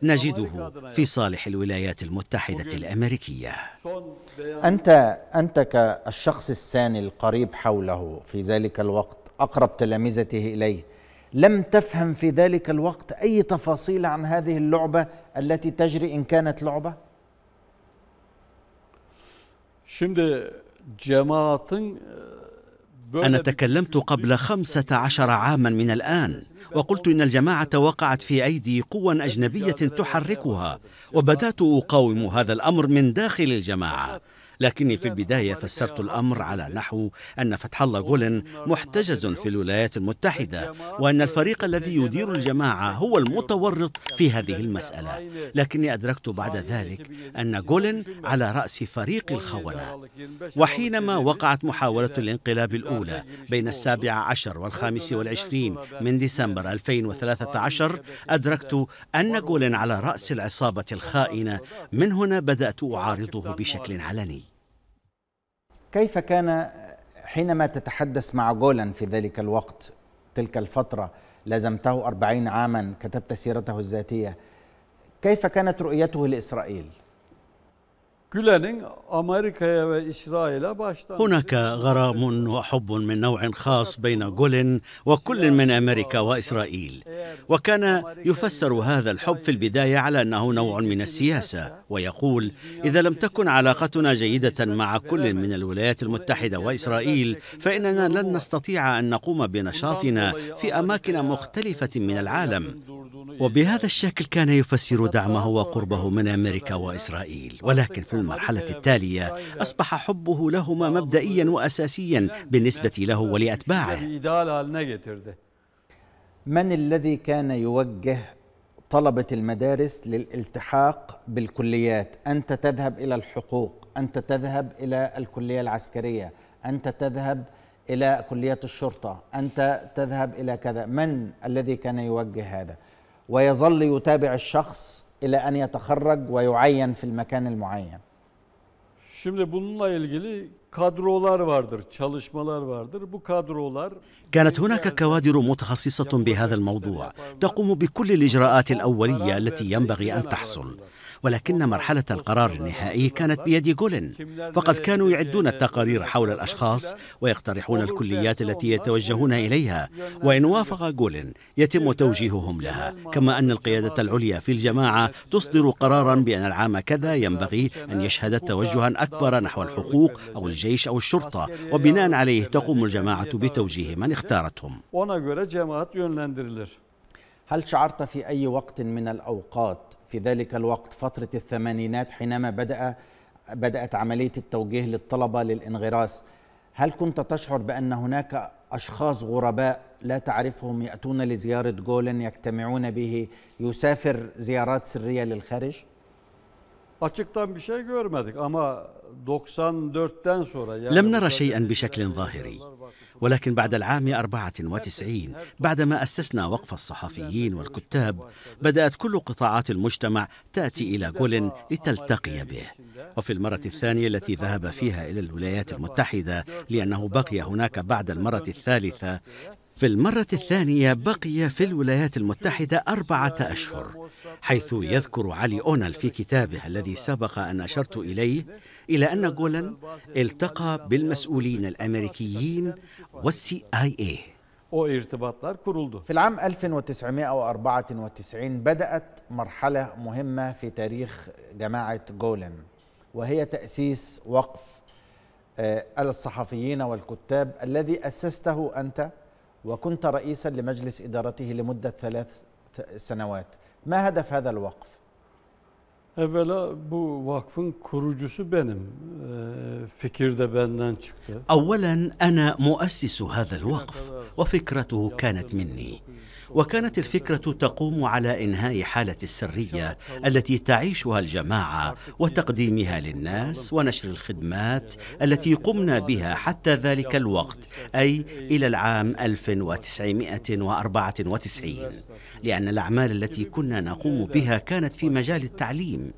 نجده في صالح الولايات المتحدة الأمريكية. أنت أنت كالشخص الثاني القريب حوله في ذلك الوقت أقرب تلامذته إليه لم تفهم في ذلك الوقت أي تفاصيل عن هذه اللعبة التي تجري إن كانت لعبة؟ Şimdi أنا تكلمت قبل خمسة عشر عاما من الآن وقلت إن الجماعة وقعت في أيدي قوى أجنبية تحركها وبدأت أقاوم هذا الأمر من داخل الجماعة. لكني في البداية فسرت الأمر على نحو أن فتح الله جولن محتجز في الولايات المتحدة وأن الفريق الذي يدير الجماعة هو المتورط في هذه المسألة. لكني أدركت بعد ذلك أن جولن على رأس فريق الخونة. وحينما وقعت محاولة الانقلاب الأولى بين السابع عشر والخامس والعشرين من ديسمبر 2013 أدركت أن جولن على رأس العصابة الخائنة من هنا بدأت أعارضه بشكل علني. كيف كان حينما تتحدث مع جولان في ذلك الوقت تلك الفترة لازمته أربعين عاما كتبت سيرته الذاتية كيف كانت رؤيته لإسرائيل؟ هناك غرام وحب من نوع خاص بين جولين وكل من أمريكا وإسرائيل. وكان يفسر هذا الحب في البداية على أنه نوع من السياسة ويقول إذا لم تكن علاقتنا جيدة مع كل من الولايات المتحدة وإسرائيل فإننا لن نستطيع أن نقوم بنشاطنا في أماكن مختلفة من العالم. وبهذا الشكل كان يفسر دعمه وقربه من أمريكا وإسرائيل. ولكن في المرحلة التالية أصبح حبه لهما مبدئيا واساسيا بالنسبة له ولأتباعه. من الذي كان يوجه طلبة المدارس للالتحاق بالكليات؟ أنت تذهب إلى الحقوق أنت تذهب إلى الكلية العسكرية أنت تذهب إلى كلية الشرطة أنت تذهب إلى كذا. من الذي كان يوجه هذا؟ ويظل يتابع الشخص إلى أن يتخرج ويعين في المكان المعين. Şimdi bununla ilgili kadrolar vardır, çalışmalar vardır. Bu kadrolar كانت هناك كوادر متخصصة بهذا الموضوع تقوم بكل الإجراءات الأولية التي ينبغي أن تحصل ولكن مرحلة القرار النهائي كانت بيد جولن فقد كانوا يعدون التقارير حول الأشخاص ويقترحون الكليات التي يتوجهون إليها. وإن وافق جولن يتم توجيههم لها. كما أن القيادة العليا في الجماعة تصدر قرارا بأن العام كذا ينبغي أن يشهد توجها أكبر نحو الحقوق أو الجيش أو الشرطة. وبناء عليه تقوم الجماعة بتوجيه من اختارتهم. هل شعرت في أي وقت من الأوقات في ذلك الوقت فترة الثمانينات حينما بدأ بدأت عملية التوجيه للطلبة للانغراس هل كنت تشعر بأن هناك أشخاص غرباء لا تعرفهم يأتون لزيارة جولن يجتمعون به يسافر زيارات سرية للخارج؟ Açıktan bir şey görmedik ama 94'ten sonra yani لم نرى شيئا بشكل ظاهري. ولكن بعد العام 94 بعدما أسسنا وقف الصحفيين والكتاب بدأت كل قطاعات المجتمع تأتي إلى جولن لتلتقي به. وفي المرة الثانية التي ذهب فيها إلى الولايات المتحدة لأنه بقي هناك بعد المرة الثالثة. في المرة الثانية بقي في الولايات المتحدة أربعة أشهر حيث يذكر علي أونل في كتابه الذي سبق أن أشرت إليه إلى أن جولان التقى بالمسؤولين الأمريكيين والسي آي إيه. في العام 1994 بدأت مرحلة مهمة في تاريخ جماعة جولن وهي تأسيس وقف آه، الصحفيين والكتاب الذي أسسته أنت وكنت رئيسا لمجلس إدارته لمدة ثلاث سنوات ما هدف هذا الوقف؟ Evvela bu vakfın kurucusu benim. Fikir de benden çıktı. اولا أنا مؤسس هذا الوقف وفكرته كانت مني وكانت الفكرة تقوم على إنهاء حالة السرية التي تعيشها الجماعة وتقديمها للناس ونشر الخدمات التي قمنا بها حتى ذلك الوقت أي إلى العام 1994 لأن الأعمال التي كنا نقوم بها كانت في مجال التعليم.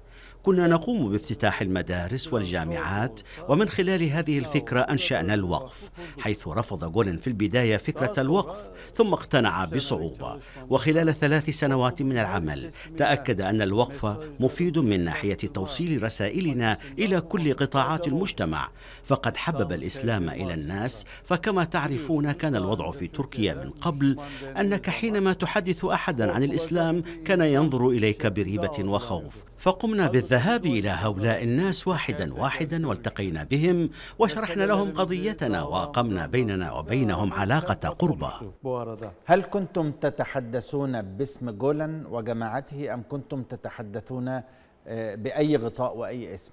كنا نقوم بافتتاح المدارس والجامعات ومن خلال هذه الفكرة أنشأنا الوقف حيث رفض جولن في البداية فكرة الوقف ثم اقتنع بصعوبة. وخلال ثلاث سنوات من العمل تأكد أن الوقف مفيد من ناحية توصيل رسائلنا إلى كل قطاعات المجتمع. فقد حبب الإسلام إلى الناس فكما تعرفون كان الوضع في تركيا من قبل أنك حينما تحدث أحدا عن الإسلام كان ينظر إليك بريبة وخوف. فقمنا بالذهاب إلى هؤلاء الناس واحدا واحدا والتقينا بهم وشرحنا لهم قضيتنا وأقمنا بيننا وبينهم Bu arada هل كنتم تتحدثون باسم جولن وجماعته أم كنتم تتحدثون آه، بأي غطاء وأي اسم؟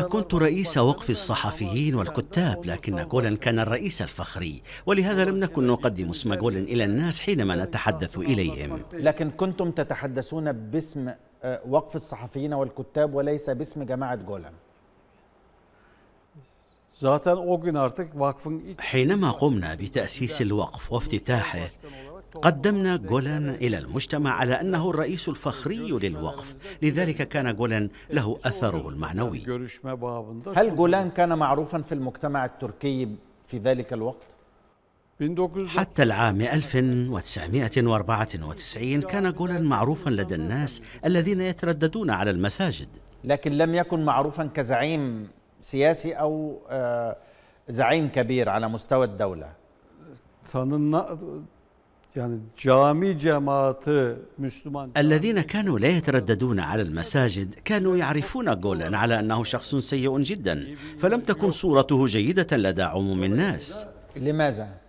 Yazarlar كنت رئيس وقف الصحفيين والكتاب لكن جولن كان الرئيس الفخري ولهذا لم نكن نقدم اسم جولن إلى الناس حينما نتحدث إليهم. لكن كنتم تتحدثون باسم آه، وقف الصحفيين والكتاب وليس باسم جماعة جولن حينما قمنا بتأسيس الوقف وافتتاحه قدمنا جولان إلى المجتمع على أنه الرئيس الفخري للوقف. لذلك كان جولان له أثره المعنوي. هل جولان كان معروفا في المجتمع التركي في ذلك الوقت؟ 1900 حتى العام 1994 كان جولان معروفا لدى الناس الذين يترددون على المساجد. لكن لم يكن معروفا كزعيم سياسي أو آه، زعيم كبير على مستوى الدولة. Yani cami cemaati Müslüman الذين كانوا لا يترددون على المساجد كانوا يعرفون جولان على أنه شخص سيء جدا فلم تكن صورته جيدة لدى عموم الناس لماذا؟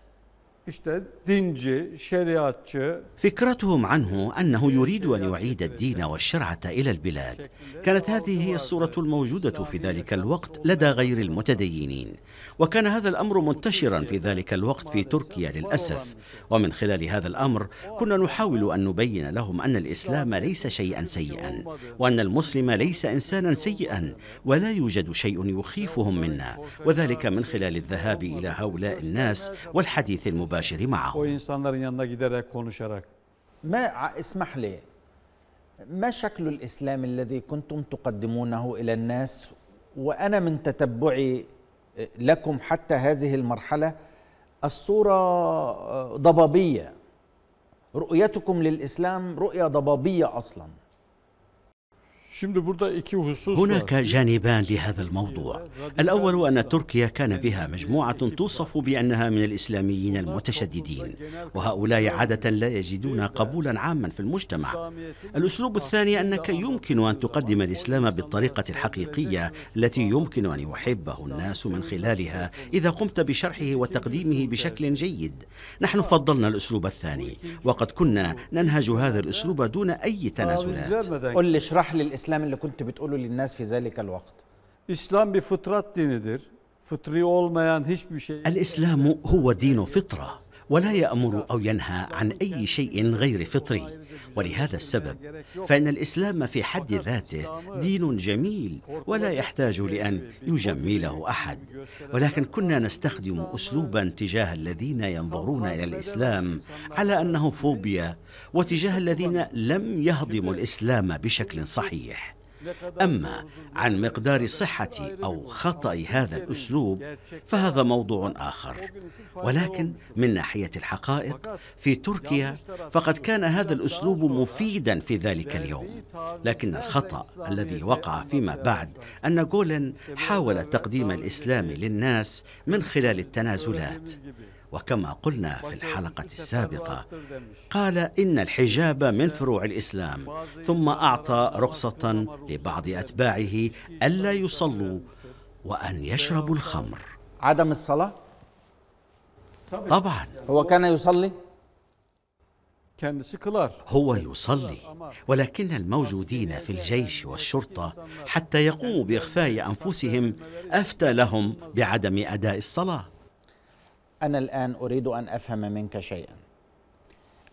فكرتهم عنه أنه يريد أن يعيد الدين والشرعة إلى البلاد. كانت هذه هي الصورة الموجودة في ذلك الوقت لدى غير المتدينين. وكان هذا الأمر منتشرا في ذلك الوقت في تركيا للأسف. ومن خلال هذا الأمر كنا نحاول أن نبين لهم أن الإسلام ليس شيئا سيئا وأن المسلم ليس انسانا سيئا ولا يوجد شيء يخيفهم منا. وذلك من خلال الذهاب إلى هؤلاء الناس والحديث المباشر معهم. ما اسمح لي. ما شكل الإسلام الذي كنتم تقدمونه إلى الناس؟ وأنا من تتبعي آه، لكم حتى هذه المرحلة الصورة آه، ضبابية. رؤيتكم للإسلام رؤية ضبابية أصلاً. هناك. جانبان لهذا الموضوع. الأول أن تركيا كان بها مجموعة توصف بأنها من الإسلاميين المتشددين وهؤلاء عادة لا يجدون قبولا عاما في المجتمع. الأسلوب الثاني أنك يمكن أن تقدم الإسلام بالطريقة الحقيقية التي يمكن أن يحبه الناس من خلالها إذا قمت بشرحه وتقديمه بشكل جيد. نحن فضلنا الأسلوب الثاني وقد كنا ننهج هذا الأسلوب دون أي Taviz تنازلات. قل لي اشرح لي الإسلام اللي كنت بتقوله للناس في ذلك الوقت İslam bir fıtrat dinidir. Fıtri olmayan hiçbir şey الإسلام هو دين فطرة ولا يأمر أو ينهى عن أي شيء غير فطري. ولهذا السبب فإن الإسلام في حد ذاته دين جميل ولا يحتاج لأن يجمله أحد. ولكن كنا نستخدم اسلوبا تجاه الذين ينظرون إلى الإسلام على أنه فوبيا وتجاه الذين لم يهضموا الإسلام بشكل صحيح. أما عن مقدار صحة أو خطأ هذا الأسلوب فهذا موضوع آخر. ولكن من ناحية الحقائق في تركيا فقد كان هذا الأسلوب مفيدا في ذلك اليوم. لكن الخطأ الذي وقع فيما بعد أن جولن حاول تقديم الإسلام للناس من خلال التنازلات. وكما قلنا في الحلقة السابقة. قال إن الحجاب من فروع الإسلام ثم أعطى رخصة لبعض أتباعه ألا يصلوا وأن يشربوا الخمر. عدم الصلاة؟ طبعا. هو كان يصلي؟ kılar. هو يصلي. ولكن الموجودين في الجيش والشرطة حتى يقوموا بإخفاء أنفسهم أفتى لهم بعدم أداء الصلاة. أنا الآن أريد أن أفهم منك شيئا.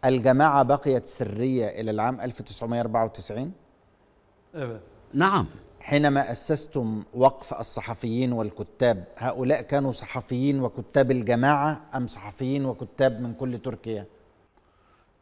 الجماعة بقيت سرية إلى العام 1994 Evet. نعم. حينما أسستم وقف الصحفيين والكتاب هؤلاء كانوا صحفيين وكتاب الجماعة أم صحفيين وكتاب من كل تركيا؟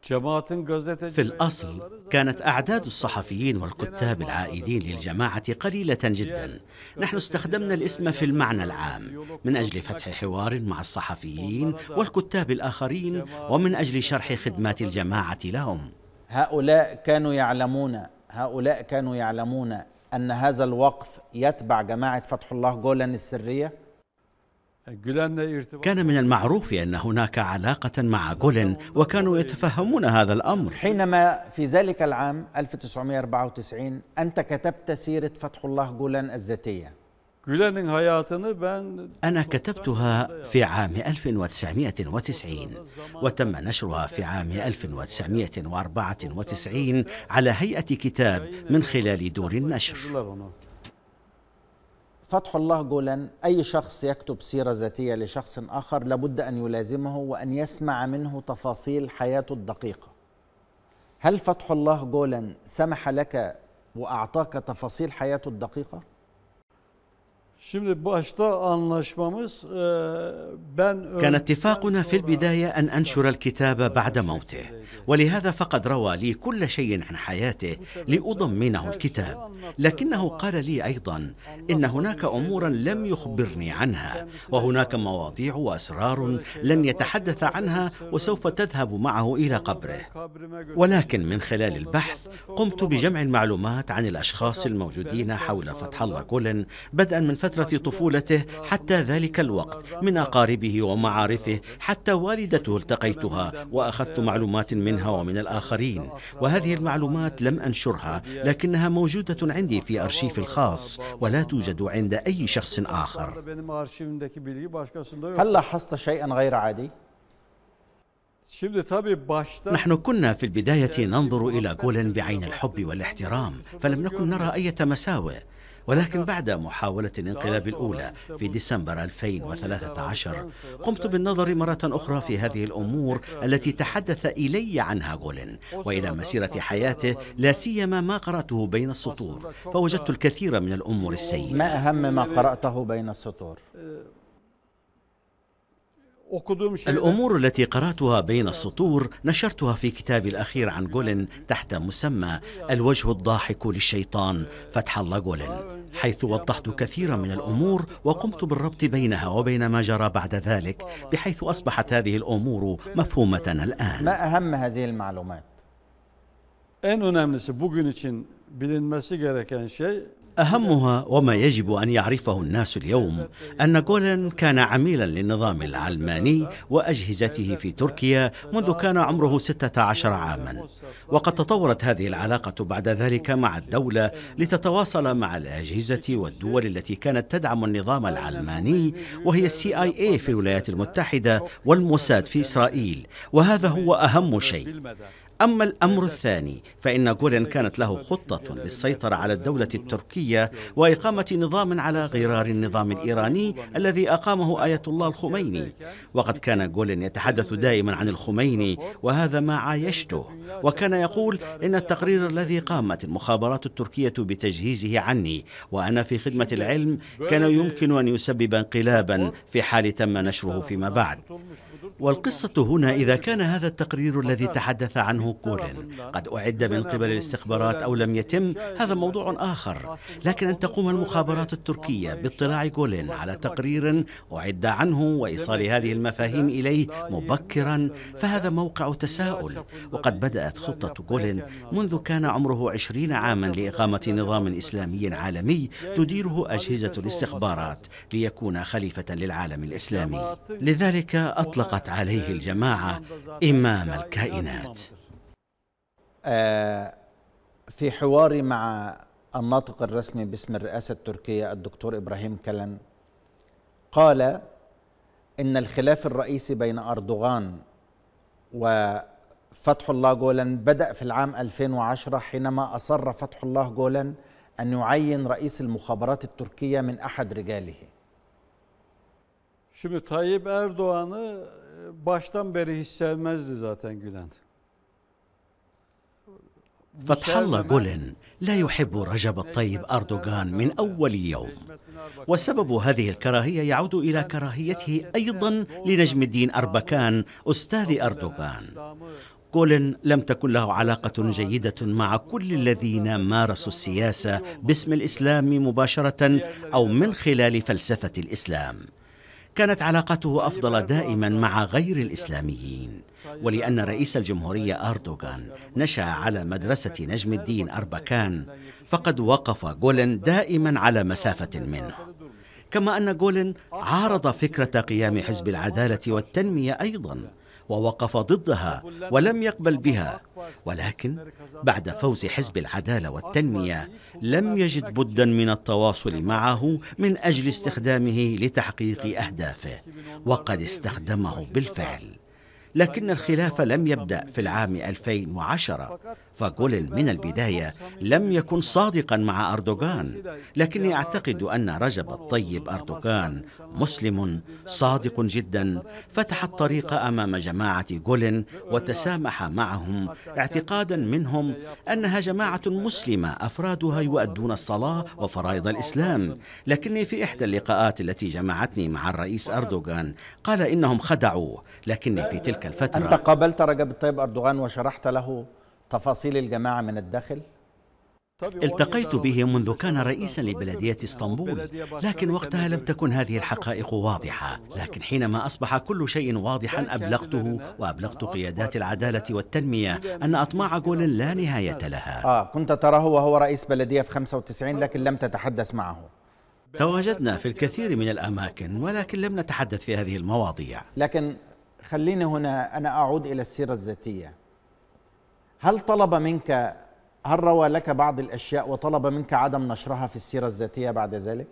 في الأصل كانت أعداد الصحفيين والكتاب العائدين للجماعة قليلة جدا. نحن استخدمنا الاسم في المعنى العام من أجل فتح حوار مع الصحفيين والكتاب الآخرين ومن أجل شرح خدمات الجماعة لهم. هؤلاء كانوا يعلمون هؤلاء كانوا يعلمون أن هذا الوقف يتبع جماعة فتح الله جولان السرية. كان من المعروف أن هناك علاقة مع جولن وكانوا يتفهمون هذا الأمر حينما في ذلك العام 1994 أنت كتبت سيرة فتح الله جولان الذاتية أنا كتبتها في عام 1990 وتم نشرها في عام 1994 على هيئة كتاب من خلال دور النشر. فتح الله جولان أي شخص يكتب سيرة ذاتية لشخص آخر لابد أن يلازمه وأن يسمع منه تفاصيل حياته الدقيقة هل فتح الله جولان سمح لك وأعطاك تفاصيل حياته الدقيقة؟ Şimdi başta anlaşmamız e, ben كان اتفاقنا في البداية أن أنشر الكتاب بعد موته. ولهذا فقد روى لي كل شيء عن حياته لأضمنه الكتاب. لكنه قال لي أيضا إن هناك أمورا لم يخبرني عنها وهناك مواضيع وأسرار لن يتحدث عنها وسوف تذهب معه إلى قبره. ولكن من خلال البحث قمت بجمع المعلومات عن الأشخاص الموجودين حول فتح الله كولن بدءا من فترة طفولته حتى ذلك الوقت من أقاربه ومعارفه حتى والدته التقيتها وأخذت معلومات منها ومن الآخرين وهذه المعلومات لم أنشرها لكنها موجودة عندي في أرشيفي الخاص ولا توجد عند أي شخص yok. هل لاحظت شيئا غير عادي؟ نحن كنا في البداية ننظر إلى جولن بعين الحب والاحترام فلم نكن نرى أي مساوئ ولكن بعد محاولة الانقلاب الأولى في ديسمبر 2013 قمت بالنظر مرة أخرى في هذه الأمور التي تحدث إلي عنها جولن وإلى مسيرة حياته لا سيما ما قرأته بين السطور فوجدت الكثير من الأمور السيئة ما أهم ما قرأته بين السطور؟ الأمور التي قرأتها بين السطور نشرتها في كتابي الأخير عن جولن تحت مسمى الوجه الضاحك للشيطان فتح الله جولن حيث وضحت كثيرا من الأمور وقمت بالربط بينها وبين ما جرى بعد ذلك بحيث أصبحت هذه الأمور مفهومة الآن ما أهم هذه المعلومات؟ en önemlisi bugün için bilinmesi gereken şey أهمها وما يجب أن يعرفه الناس اليوم أن جولن كان عميلا للنظام العلماني وأجهزته في تركيا منذ كان عمره 16 عاما. وقد تطورت هذه العلاقة بعد ذلك مع الدولة لتتواصل مع الأجهزة والدول التي كانت تدعم النظام العلماني وهي السي آي اي في الولايات المتحدة والموساد في إسرائيل. وهذا هو أهم شيء. أما الأمر الثاني فإن جولن كانت له خطة للسيطرة على الدولة التركية وإقامة نظام على غرار النظام الإيراني الذي أقامه آية الله الخميني. وقد كان جولن يتحدث دائما عن الخميني وهذا ما عايشته. وكان يقول إن التقرير الذي قامت المخابرات التركية بتجهيزه عني وأنا في خدمة العلم كان يمكن أن يسبب انقلابا في حال تم نشره فيما بعد. والقصة هنا إذا كان هذا التقرير الذي تحدث عنه كولين قد أعد من قبل الاستخبارات أو لم يتم هذا موضوع آخر. لكن أن تقوم المخابرات التركية باطلاع كولين على تقرير أعد عنه وإيصال هذه المفاهيم إليه مبكرا فهذا موقع تساؤل. وقد بدأت خطة كولين منذ كان عمره عشرين عاما لإقامة نظام إسلامي عالمي تديره أجهزة الاستخبارات ليكون خليفة للعالم الإسلامي. لذلك أطلقت عليه الجماعة إمام الكائنات. آه، في حواري مع الناطق الرسمي باسم الرئاسة التركية الدكتور إبراهيم كلن قال إن الخلاف الرئيسي بين أردوغان وفتح الله جولان بدأ في العام 2010 حينما أصر فتح الله جولان أن يعين رئيس المخابرات التركية من أحد رجاله. Şimdi Tayyip Erdoğan'ı baştan beri hiç sevmezdi zaten Gülen. فتح الله جولن لا يحب رجب الطيب أردوغان من أول يوم وسبب هذه الكراهية يعود إلى كراهيته أيضا لنجم الدين أربكان أستاذ أردوغان جولن لم تكن له علاقة جيدة مع كل الذين مارسوا السياسة باسم الإسلام مباشرة أو من خلال فلسفة الإسلام كانت علاقته أفضل دائما مع غير الإسلاميين ولأن رئيس الجمهورية أردوغان نشأ على مدرسة نجم الدين أربكان فقد وقف جولن دائما على مسافة منه. كما أن جولن عارض فكرة قيام حزب العدالة والتنمية أيضا. ووقف ضدها ولم يقبل بها. ولكن بعد فوز حزب العدالة والتنمية لم يجد بدا من التواصل معه من أجل استخدامه لتحقيق أهدافه وقد استخدمه بالفعل. لكن الخلاف لم يبدأ في العام 2010 فجولن من البداية لم يكن صادقا مع أردوغان لكني أعتقد أن رجب الطيب أردوغان مسلم صادق جدا فتح الطريق أمام جماعة جولن وتسامح معهم اعتقادا منهم أنها جماعة مسلمة أفرادها يؤدون الصلاة وفرائض الإسلام. لكني في إحدى اللقاءات التي جمعتني مع الرئيس أردوغان قال إنهم خدعوه لكني في تلك الفترة أنت قابلت رجب الطيب أردوغان وشرحت له تفاصيل الجماعة من الداخل؟ التقيت به منذ كان رئيسا لبلدية إسطنبول لكن وقتها لم تكن هذه الحقائق واضحة لكن حينما أصبح كل شيء واضحا أبلغته وأبلغت قيادات العدالة والتنمية أن أطماع جولن لا نهاية لها. آه كنت تراه وهو رئيس بلدية في 95 لكن لم تتحدث معه. تواجدنا في الكثير من الأماكن ولكن لم نتحدث في هذه المواضيع. لكن خليني هنا أنا أعود إلى السيرة الذاتية. هل طلب منك هل روى لك بعض الأشياء وطلب منك عدم نشرها في السيرة الذاتية بعد ذلك؟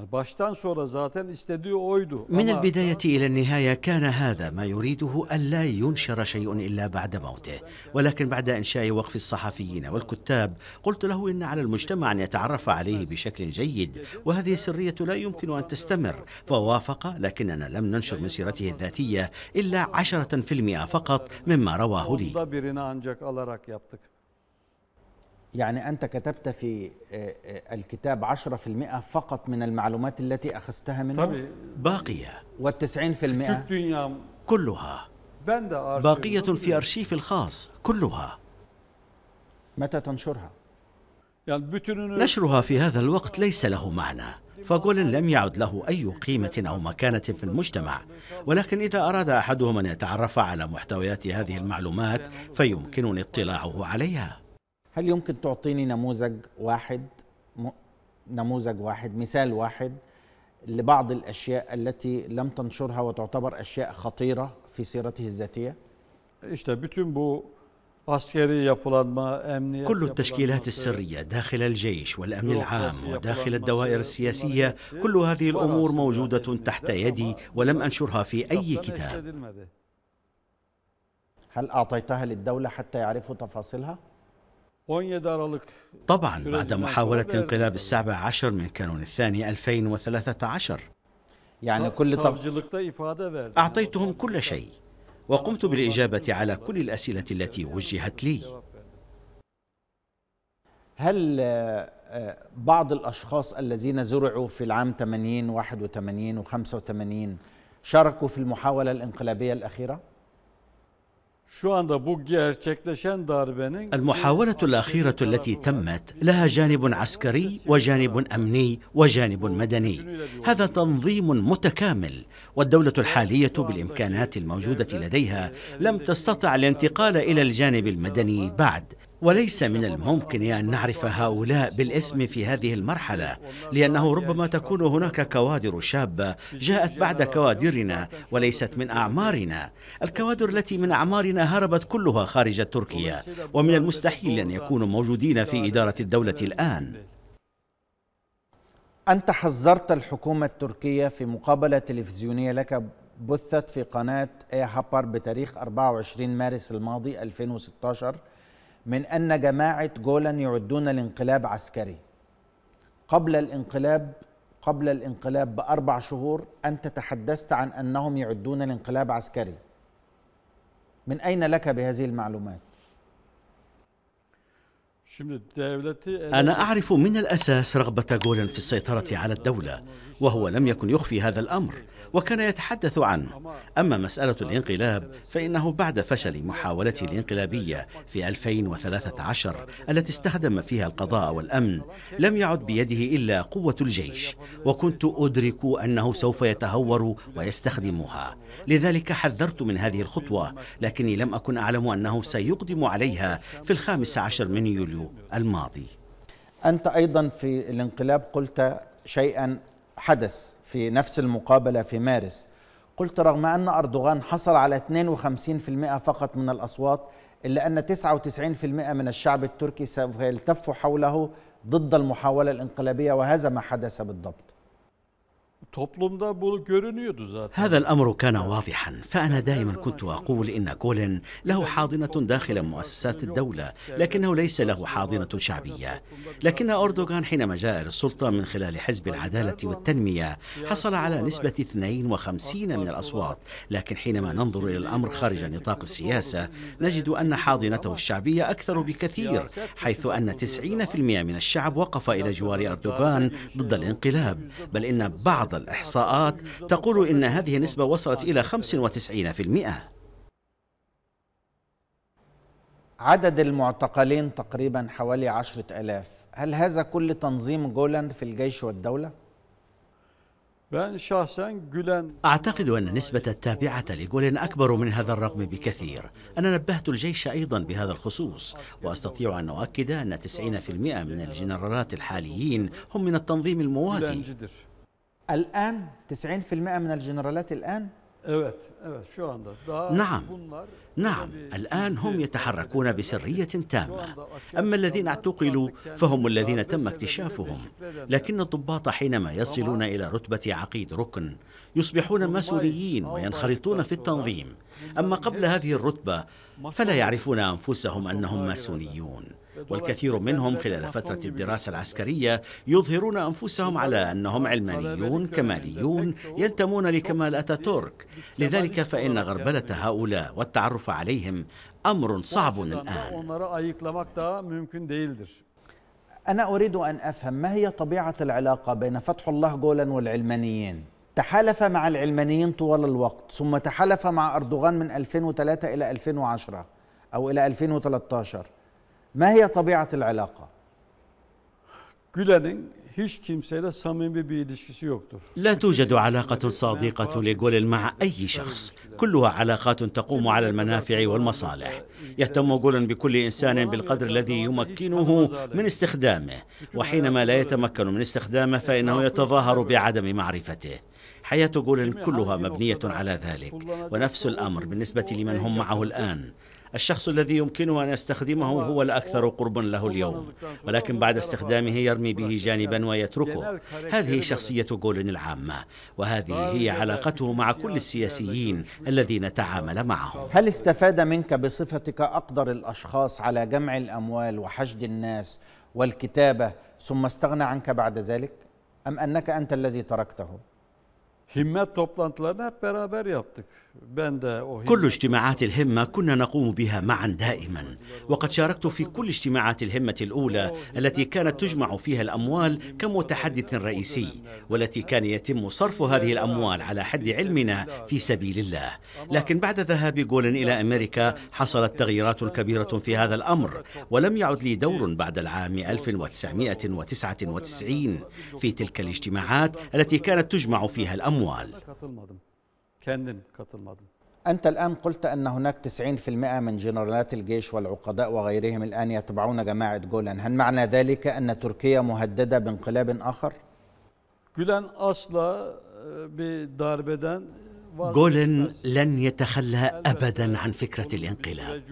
Yani baştan sonra zaten istediği oydu. من البداية إلى النهاية كان هذا ما يريده ألا ينشر شيء إلا بعد موته. ولكن بعد إنشاء وقف الصحفيين والكتاب قلت له إن على المجتمع أن يتعرف عليه بشكل جيد وهذه السرية لا يمكن أن تستمر. فوافق لكننا لم ننشر من سيرته الذاتية إلا عشرة في المئة فقط مما رواه لي. يعني أنت كتبت في آه، آه، الكتاب 10% فقط من المعلومات التي أخذتها منه؟ باقية. والتسعين في المئة؟ Türk dünyam كلها. باقية في أرشيف الخاص كلها. متى تنشرها؟ Bütününü نشرها في هذا الوقت ليس له معنى. فجولن لم يعد له أي قيمة أو مكانة في المجتمع. ولكن إذا أراد أحدهم أن يتعرف على محتويات هذه المعلومات فيمكنني اطلاعه عليها. هل يمكن تعطيني نموذج واحد م... نموذج واحد مثال واحد لبعض الأشياء التي لم تنشرها وتعتبر أشياء خطيرة في سيرته الذاتية؟ işte bütün bu askeri yapılanma, emniyet كل التشكيلات السرية داخل الجيش والأمن العام وداخل الدوائر السياسية كل هذه الأمور موجودة تحت يدي ولم أنشرها في أي كتاب. هل أعطيتها للدولة حتى يعرفوا تفاصيلها؟ 17 Aralık طبعا بعد محاولة انقلاب السابع عشر من كانون الثاني 2013 يعني كل verdi. أعطيتهم كل شيء وقمت بالإجابة على كل الأسئلة التي وجهت لي هل آه، آه، بعض الأشخاص الذين زرعوا في العام 80 81 و 85 شاركوا في المحاولة الانقلابية الأخيرة؟ Şu anda bu gerçekleşen darbenin المحاولة الأخيرة التي تمت لها جانب عسكري وجانب أمني وجانب مدني. هذا تنظيم متكامل والدولة الحالية بالإمكانات الموجودة لديها لم تستطع الانتقال إلى الجانب المدني بعد. وليس من الممكن أن نعرف هؤلاء بالاسم في هذه المرحلة لأنه ربما تكون هناك كوادر شابة جاءت بعد كوادرنا وليست من أعمارنا. الكوادر التي من أعمارنا هربت كلها خارج تركيا ومن المستحيل أن يكونوا موجودين في إدارة الدولة الآن. أنت حذرت الحكومة التركية في مقابلة تلفزيونية لك بثت في قناة اي هابر بتاريخ 24 مارس الماضي 2016 من أن جماعة جولان يعدون الانقلاب عسكري. قبل الانقلاب قبل الانقلاب بأربع شهور أنت تحدثت عن أنهم يعدون الانقلاب عسكري. من أين لك بهذه المعلومات؟ أنا أعرف من الأساس رغبة جولن في السيطرة على الدولة وهو لم يكن يخفي هذا الأمر. وكان يتحدث عنه. أما مسألة الانقلاب فإنه بعد فشل محاولته الانقلابية في 2013 التي استخدم فيها القضاء والأمن لم يعد بيده إلا قوة الجيش. وكنت أدرك أنه سوف يتهور ويستخدمها. لذلك حذرت من هذه الخطوة لكني لم أكن أعلم أنه سيقدم عليها في الخامس عشر من يوليو الماضي. أنت أيضا في الانقلاب قلت شيئا حدث. في نفس المقابلة في مارس. قلت رغم أن أردوغان حصل على 52% فقط من الأصوات إلا أن 99% من الشعب التركي سوف يلتف حوله ضد المحاولة الإنقلابية وهذا ما حدث بالضبط toplumda bu görünüyordu zaten. هذا الأمر كان واضحا فأنا دائما كنت أقول إن كولين له حاضنة داخل مؤسسات الدولة لكنه ليس له حاضنة شعبية. لكن أردوغان حينما جاء للسلطة من خلال حزب العدالة والتنمية حصل على نسبة 52 من الأصوات. لكن حينما ننظر إلى الأمر خارج نطاق السياسة نجد أن حاضنته الشعبية أكثر بكثير حيث أن 90% من الشعب وقف إلى جوار أردوغان ضد الانقلاب. بل إن بعض الاحصاءات تقول إن هذه النسبة وصلت إلى 95% عدد المعتقلين تقريبا حوالي عشرة ألاف. هل هذا كل تنظيم جولاند في الجيش والدولة؟ أعتقد أن النسبة التابعة لجولين أكبر من هذا الرقم بكثير. أنا نبهت الجيش أيضا بهذا الخصوص وأستطيع أن أؤكد أن 90% من الجنرالات الحاليين هم من التنظيم الموازي. الآن 90% من الجنرالات الآن؟ Evet, evet şu anda. Daha نعم. bunlar نعم. الآن هم يتحركون بسرية تامة. أما الذين اعتقلوا فهم الذين تم اكتشافهم. لكن الضباط حينما يصلون إلى رتبة عقيد ركن يصبحون مسؤوليين وينخرطون في التنظيم. أما قبل هذه الرتبة فلا يعرفون أنفسهم أنهم ماسونيون والكثير منهم خلال فترة الدراسة العسكرية يظهرون أنفسهم على أنهم علمانيون كماليون ينتمون لكمال أتاتورك. لذلك فإن غربلة هؤلاء والتعرف عليهم أمر صعب الآن. أنا أريد أن أفهم ما هي طبيعة العلاقة بين فتح الله جولان والعلمانيين؟ تحالف مع العلمانيين طوال الوقت ثم تحالف مع أردوغان من 2003 إلى 2010 أو إلى 2013 ما هي طبيعة العلاقة؟ Gülen'in hiç kimseyle samimi bir ilişkisi yoktur. لا توجد علاقة صادقة لجول مع أي شخص. كلها علاقات تقوم على المنافع والمصالح. يهتم جول بكل إنسان بالقدر الذي يمكنه من استخدامه. وحينما لا يتمكن من استخدامه فإنه يتظاهر بعدم معرفته. حياة جولن كلها مبنية على ذلك. ونفس الأمر بالنسبة لمن هم معه الآن. الشخص الذي يمكنه أن يستخدمه هو الأكثر قربا له اليوم. ولكن بعد استخدامه يرمي به جانبا ويتركه. هذه شخصية جولن العامة وهذه هي علاقته مع كل السياسيين الذين تعامل معهم. هل استفاد منك بصفتك أقدر الأشخاص على جمع الأموال وحشد الناس والكتابة ثم استغنى عنك بعد ذلك؟ أم أنك أنت الذي تركته؟ Himmet toplantılarını hep beraber yaptık. كل اجتماعات الهمة كنا نقوم بها معا دائما. وقد شاركت في كل اجتماعات الهمة الأولى التي كانت تجمع فيها الأموال كمتحدث رئيسي والتي كان يتم صرف هذه الأموال على حد علمنا في سبيل الله. لكن بعد ذهاب جولن إلى أمريكا حصلت تغييرات كبيرة في هذا الأمر ولم يعد لي دور بعد العام 1999 في تلك الاجتماعات التي كانت تجمع فيها الأموال. Kendim katılmadım. أنت الآن قلت أن هناك 90% من جنرالات الجيش والعقداء وغيرهم الآن يتبعون جماعة جولان هل معنى ذلك أن تركيا مهددة بانقلاب آخر؟ Asla e, bir darbeden جولن لن يتخلى ابدا عن فكرة الانقلاب.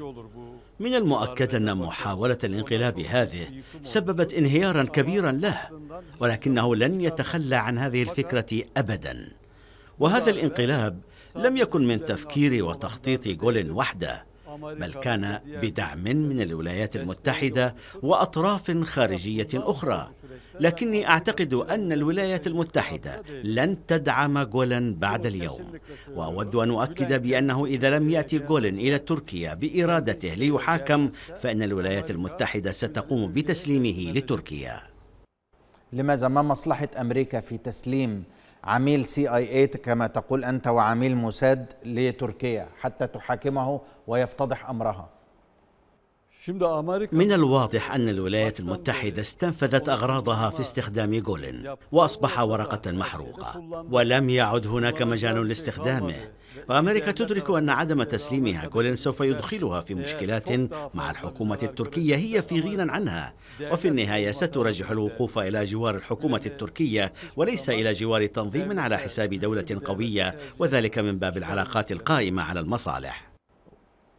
من المؤكد أن محاولة الانقلاب هذه سببت انهيارا كبيرا له ولكنه لن يتخلى عن هذه الفكرة ابدا وهذا الانقلاب لم يكن من تفكير وتخطيط جولن وحده بل كان بدعم من الولايات المتحدة وأطراف خارجية أخرى. لكني أعتقد أن الولايات المتحدة لن تدعم جولن بعد اليوم. وأود أن أؤكد بأنه إذا لم يأتي جولن إلى تركيا بإرادته ليحاكم فإن الولايات المتحدة ستقوم بتسليمه لتركيا. لماذا؟ ما مصلحة أمريكا في تسليم عميل سي اي اي كما تقول أنت وعميل موساد لتركيا حتى تحاكمه ويفتضح Amerika من الواضح أن الولايات المتحدة استنفذت أغراضها في استخدام جولن وأصبح ورقة محروقة ولم يعد هناك مجال لاستخدامه. وأمريكا تدرك أن عدم تسليمها جولن سوف يدخلها في مشكلات مع الحكومة التركية هي في غنى عنها. وفي النهاية سترجح الوقوف إلى جوار الحكومة التركية وليس إلى جوار تنظيم على حساب دولة قوية وذلك من باب العلاقات القائمة على المصالح.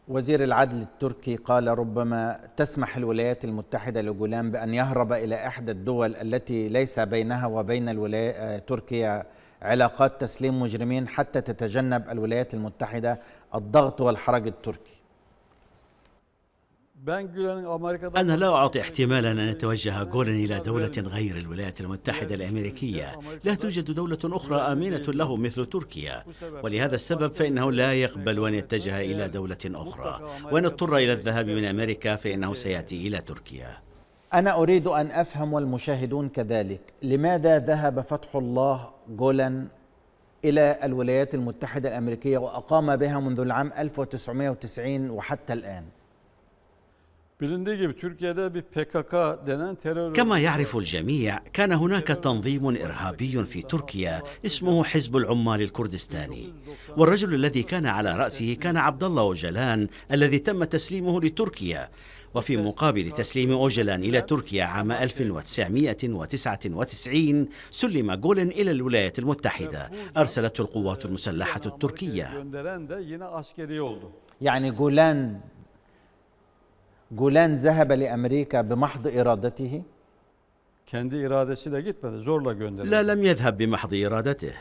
وزير العدل التركي قال ربما تسمح الولايات المتحدة لجولان بأن يهرب إلى إحدى الدول التي ليس بينها وبين الولاية تركيا. علاقات تسليم مجرمين حتى تتجنب الولايات المتحدة الضغط والحرج التركي. أنا لا أعطي احتمالا أن يتوجه جولن إلى دولة غير الولايات المتحدة الأمريكية. لا توجد دولة أخرى آمنة له مثل تركيا. ولهذا السبب فإنه لا يقبل أن يتجه إلى دولة أخرى. وإن اضطر إلى الذهاب من أمريكا فإنه سيأتي إلى تركيا. أنا أريد أن أفهم والمشاهدون كذلك. لماذا ذهب فتح الله جولان إلى الولايات المتحدة الأمريكية وأقام بها منذ العام 1990 وحتى الآن؟ كما يعرف الجميع كان هناك تنظيم إرهابي في تركيا اسمه حزب العمال الكردستاني. والرجل الذي كان على رأسه كان عبد الله أوجلان الذي تم تسليمه لتركيا. وفي مقابل تسليم أوجلان إلى تركيا عام 1999 سلم جولن إلى الولايات المتحدة أرسلته القوات المسلحة التركية. يعني جولان جولان ذهب لأمريكا بمحض إرادته. لا لم يذهب بمحض إرادته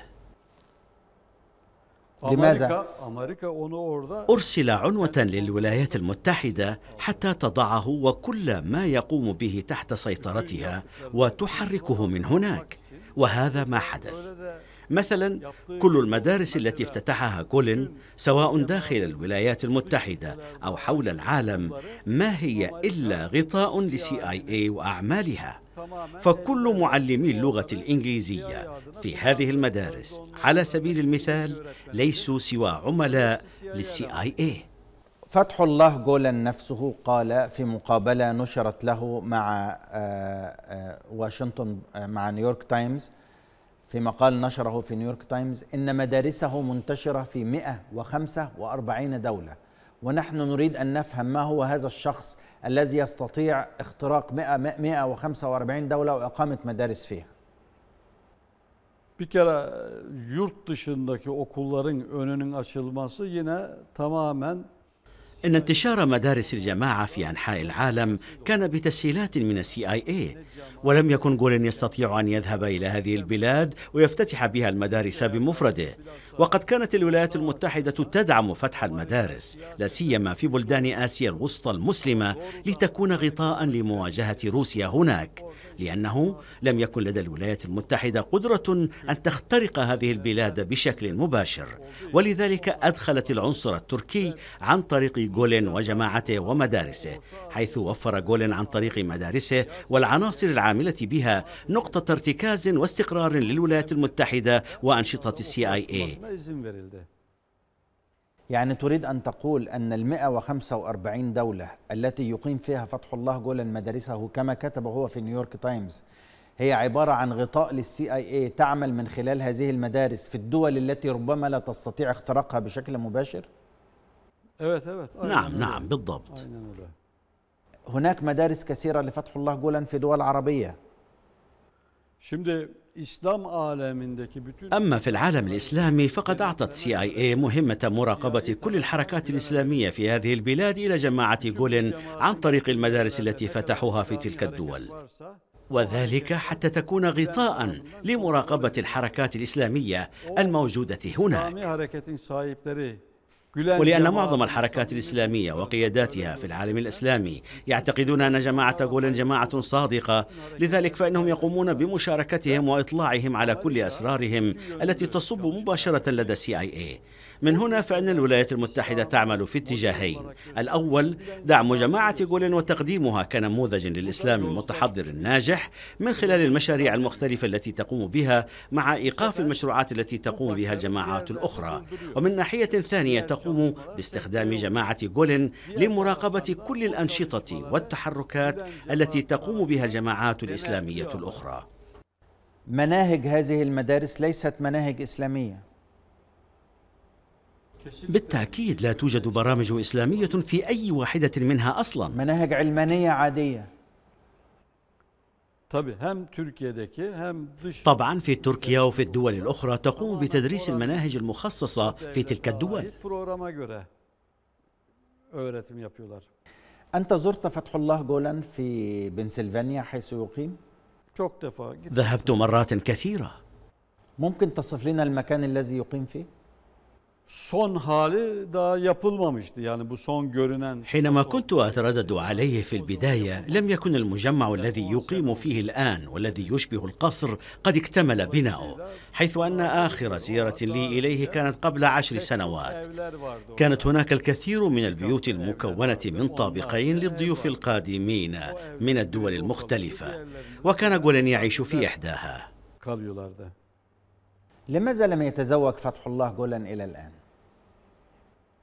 لماذا؟ أرسل عنوة للولايات المتحدة حتى تضعه وكل ما يقوم به تحت سيطرتها وتحركه من هناك وهذا ما حدث مثلا كل المدارس التي افتتحها كولين سواء داخل الولايات المتحدة أو حول العالم ما هي إلا غطاء ل CIA وأعمالها. فكل معلمي اللغة الإنجليزية في هذه المدارس على سبيل المثال ليسوا سوى عملاء لل CIA فتح الله جولان نفسه قال في مقابلة نشرت له مع آه، آه، واشنطن آه، مع نيويورك تايمز في مقال نشره في نيويورك تايمز إن مدارسه منتشرة في 145 دولة. ونحن نريد أن نفهم ما هو هذا الشخص الذي يستطيع اختراق 100 145 دولة وإقامة مدارس فيها. Bir kere yurt dışındaki okulların önünün açılması yine tamamen إن انتشار مدارس الجماعة في أنحاء العالم كان بتسهيلات من ال CIA ولم يكن جولين يستطيع أن يذهب إلى هذه البلاد ويفتتح بها المدارس بمفرده. وقد كانت الولايات المتحدة تدعم فتح المدارس لا سيما في بلدان آسيا الوسطى المسلمة لتكون غطاء لمواجهة روسيا هناك لأنه لم يكن لدى الولايات المتحدة قدرة أن تخترق هذه البلاد بشكل مباشر. ولذلك أدخلت العنصر التركي عن طريق جولين وجماعته ومدارسه حيث وفر جولين عن طريق مدارسه والعناصر العاملة بها نقطة ارتكاز واستقرار للولايات المتحدة وأنشطة ال CIA verildi. يعني تريد أن تقول أن ال 145 دولة التي يقيم فيها فتح الله جولان مدارسه كما كتب هو في نيويورك تايمز هي عبارة عن غطاء لل CIA تعمل من خلال هذه المدارس في الدول التي ربما لا تستطيع اختراقها بشكل مباشر Evet evet. aynen نعم. نعم بالضبط Aynen öyle. هناك مدارس كثيرة لفتح الله جولان في دول عربية. Şimdi İslam alemindeki bütün أما في العالم الإسلامي فقد أعطت سي آي إي مهمة مراقبة كل الحركات الإسلامية في هذه البلاد إلى جماعة جولين عن طريق المدارس التي فتحوها في تلك الدول. وذلك حتى تكون غطاء لمراقبة الحركات الإسلامية الموجودة هناك. ولأن معظم الحركات الإسلامية وقياداتها في العالم الإسلامي يعتقدون أن جماعة جولن جماعة صادقة لذلك فإنهم يقومون بمشاركتهم وإطلاعهم على كل أسرارهم التي تصب مباشرة لدى آي إي من هنا فإن الولايات المتحدة تعمل في اتجاهين. الأول دعم جماعة جولن وتقديمها كنموذج للإسلام المتحضر الناجح من خلال المشاريع المختلفة التي تقوم بها مع إيقاف المشروعات التي تقوم بها الجماعات الأخرى. ومن ناحية ثانية تقوم باستخدام جماعة جولن لمراقبة كل الأنشطة والتحركات التي تقوم بها الجماعات الإسلامية الأخرى. مناهج هذه المدارس ليست مناهج إسلامية. بالتأكيد لا توجد برامج إسلامية في أي واحدة منها أصلاً. مناهج علمانية عادية. طبعا في تركيا وفي الدول الأخرى تقوم بتدريس المناهج المخصصة في تلك الدول. أنت زرت فتح الله جولان في بنسلفانيا حيث يقيم. ذهبت مرات كثيرة. ممكن تصف لنا المكان الذي يقيم فيه؟ Son hali daha yapılmamıştı. Yani bu son görünen حينما كنت أتردد عليه في البداية لم يكن المجمع الذي يقيم فيه الآن والذي يشبه القصر قد اكتمل بناؤه حيث أن آخر زيارة لي إليه كانت قبل عشر سنوات. كانت هناك الكثير من البيوت المكونة من طابقين للضيوف القادمين من الدول المختلفة وكان جولن يعيش في إحداها. لماذا لم يتزوج فتح الله جولان إلى الآن Kendisi bunu çok e, başka vesile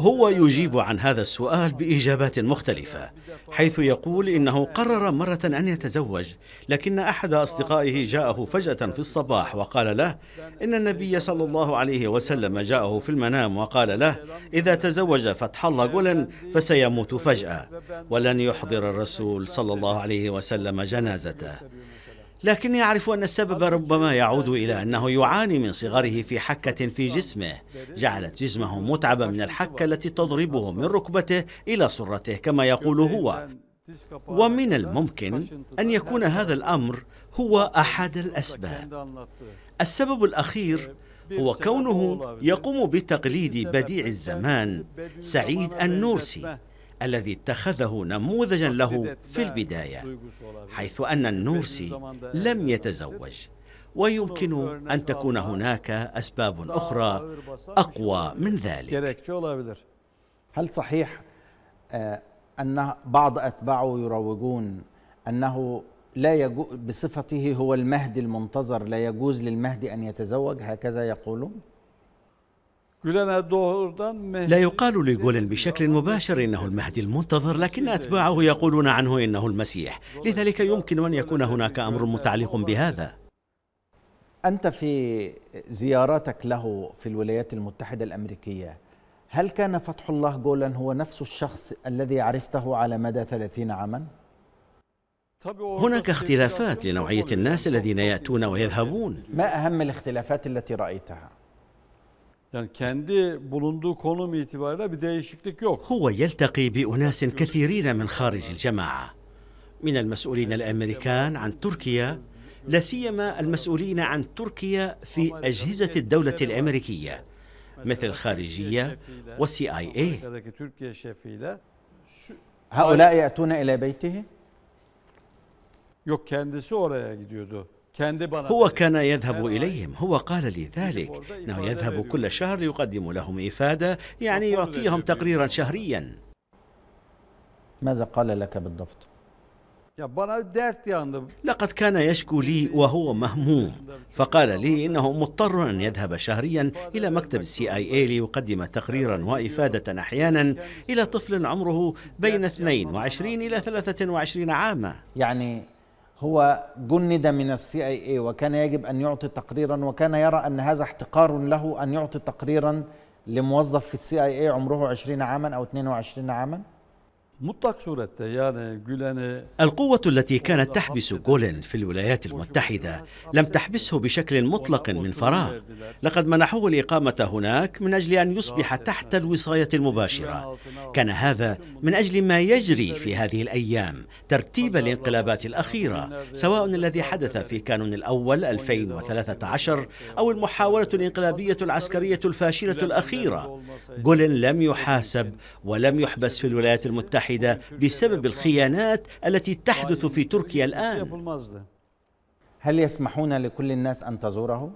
هو يجيب عن هذا السؤال بإجابات مختلفة حيث يقول إنه قرر مرة أن يتزوج لكن أحد أصدقائه جاءه فجأة في الصباح وقال له إن النبي صلى الله عليه وسلم جاءه في المنام وقال له إذا تزوج فتح الله جولن فسيموت فجأة ولن يحضر الرسول صلى الله عليه وسلم جنازته. لكني أعرف أن السبب ربما يعود إلى أنه يعاني من صغره في حكة في جسمه. جعلت جسمه متعبا من الحكة التي تضربه من ركبته إلى سرته كما يقول هو. ومن الممكن أن يكون هذا الأمر هو أحد الأسباب. السبب الأخير هو كونه يقوم بتقليد بديع الزمان سعيد النورسي. الذي اتخذه نموذجا له في البداية حيث أن النورسي لم يتزوج ويمكن أن تكون هناك أسباب أخرى أقوى من ذلك. هل صحيح آه، أن بعض أتباعه يروجون أنه لا يجوز بصفته هو المهدي المنتظر لا يجوز للمهدي أن يتزوج؟ هكذا يقولون؟ لا يقال لجولن بشكل مباشر إنه المهدي المنتظر لكن أتباعه يقولون عنه إنه المسيح لذلك يمكن أن يكون هناك أمر متعلق بهذا أنت في زياراتك له في الولايات المتحدة الأمريكية هل كان فتح الله جولان هو نفس الشخص الذي عرفته على مدى 30 عاما؟ هناك اختلافات oluyor. الناس الذين insan ويذهبون ما أهم الاختلافات التي رأيتها؟ Yani kendi bulunduğu konum itibariyle bir değişiklik yok. هو يلتقي بأناس كثيرين من خارج الجماعة من المسؤولين الأمريكان عن تركيا لا سيما المسؤولين عن تركيا في أجهزة الدولة الأمريكية مثل الخارجية والسي آي اي هؤلاء يأتون إلى بيته؟ yok kendisi oraya gidiyordu. هو. كان يذهب إليهم. هو قال لي ذلك. أنه يذهب كل شهر يقدم لهم إفادة يعني يعطيهم تقريرا شهريا. ماذا قال لك بالضبط؟ لقد كان يشكو لي وهو مهموم. فقال لي إنه مضطر أن يذهب شهريا إلى مكتب ال CIA ليقدم تقريرا وإفادة أحيانا إلى طفل عمره بين 22 إلى 23 عاما. يعني هو جند من ال CIA وكان يجب أن يعطي تقريرا وكان يرى أن هذا احتقار له أن يعطي تقريرا لموظف في السي آي اي عمره 20 عاما أو 22 عاما. Mutlak surette yani Gülen'i القوة التي كانت تحبس جولين في الولايات المتحدة لم تحبسه بشكل مطلق من فراغ. لقد منحوه الإقامة هناك من أجل أن يصبح تحت الوصاية المباشرة. كان هذا من أجل ما يجري في هذه الأيام ترتيب الانقلابات الأخيرة سواء الذي حدث في كانون الأول 2013 أو المحاولة الانقلابية العسكرية الفاشلة الأخيرة. جولين لم يحاسب ولم يحبس في الولايات المتحدة. بسبب الخيانات التي تحدث في تركيا الآن. هل يسمحون لكل الناس أن تزوره؟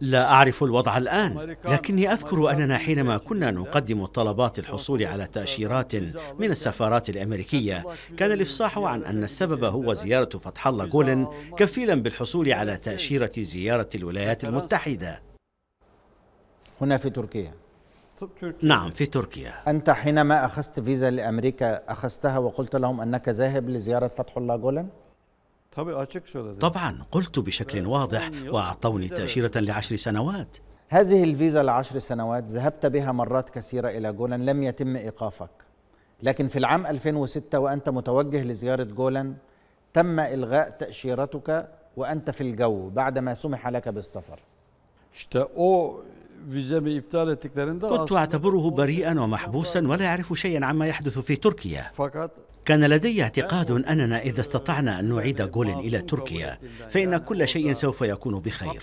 لا أعرف الوضع الآن لكني أذكر أننا حينما كنا نقدم طلبات الحصول على تأشيرات من السفارات الأمريكية كان الإفصاح عن أن السبب هو زيارة فتح الله جولن كفيلا بالحصول على تأشيرة زيارة الولايات المتحدة هنا في تركيا Türkiye نعم في تركيا. أنت حينما أخذت فيزا لأمريكا أخذتها وقلت لهم أنك ذاهب لزيارة فتح الله جولان؟ طبعا قلت بشكل واضح وأعطوني تأشيرة لعشر سنوات. هذه الفيزا لعشر سنوات ذهبت بها مرات كثيرة إلى جولان لم يتم إيقافك. لكن في العام 2006 وأنت متوجه لزيارة جولان تم إلغاء تأشيرتك وأنت في الجو بعدما سمح لك بالسفر. كنت أعتبره بريئا ومحبوسا ولا يعرف شيئا عما يحدث في تركيا. كان لدي اعتقاد أننا إذا استطعنا أن نعيد جولين إلى تركيا فإن كل شيء سوف يكون بخير.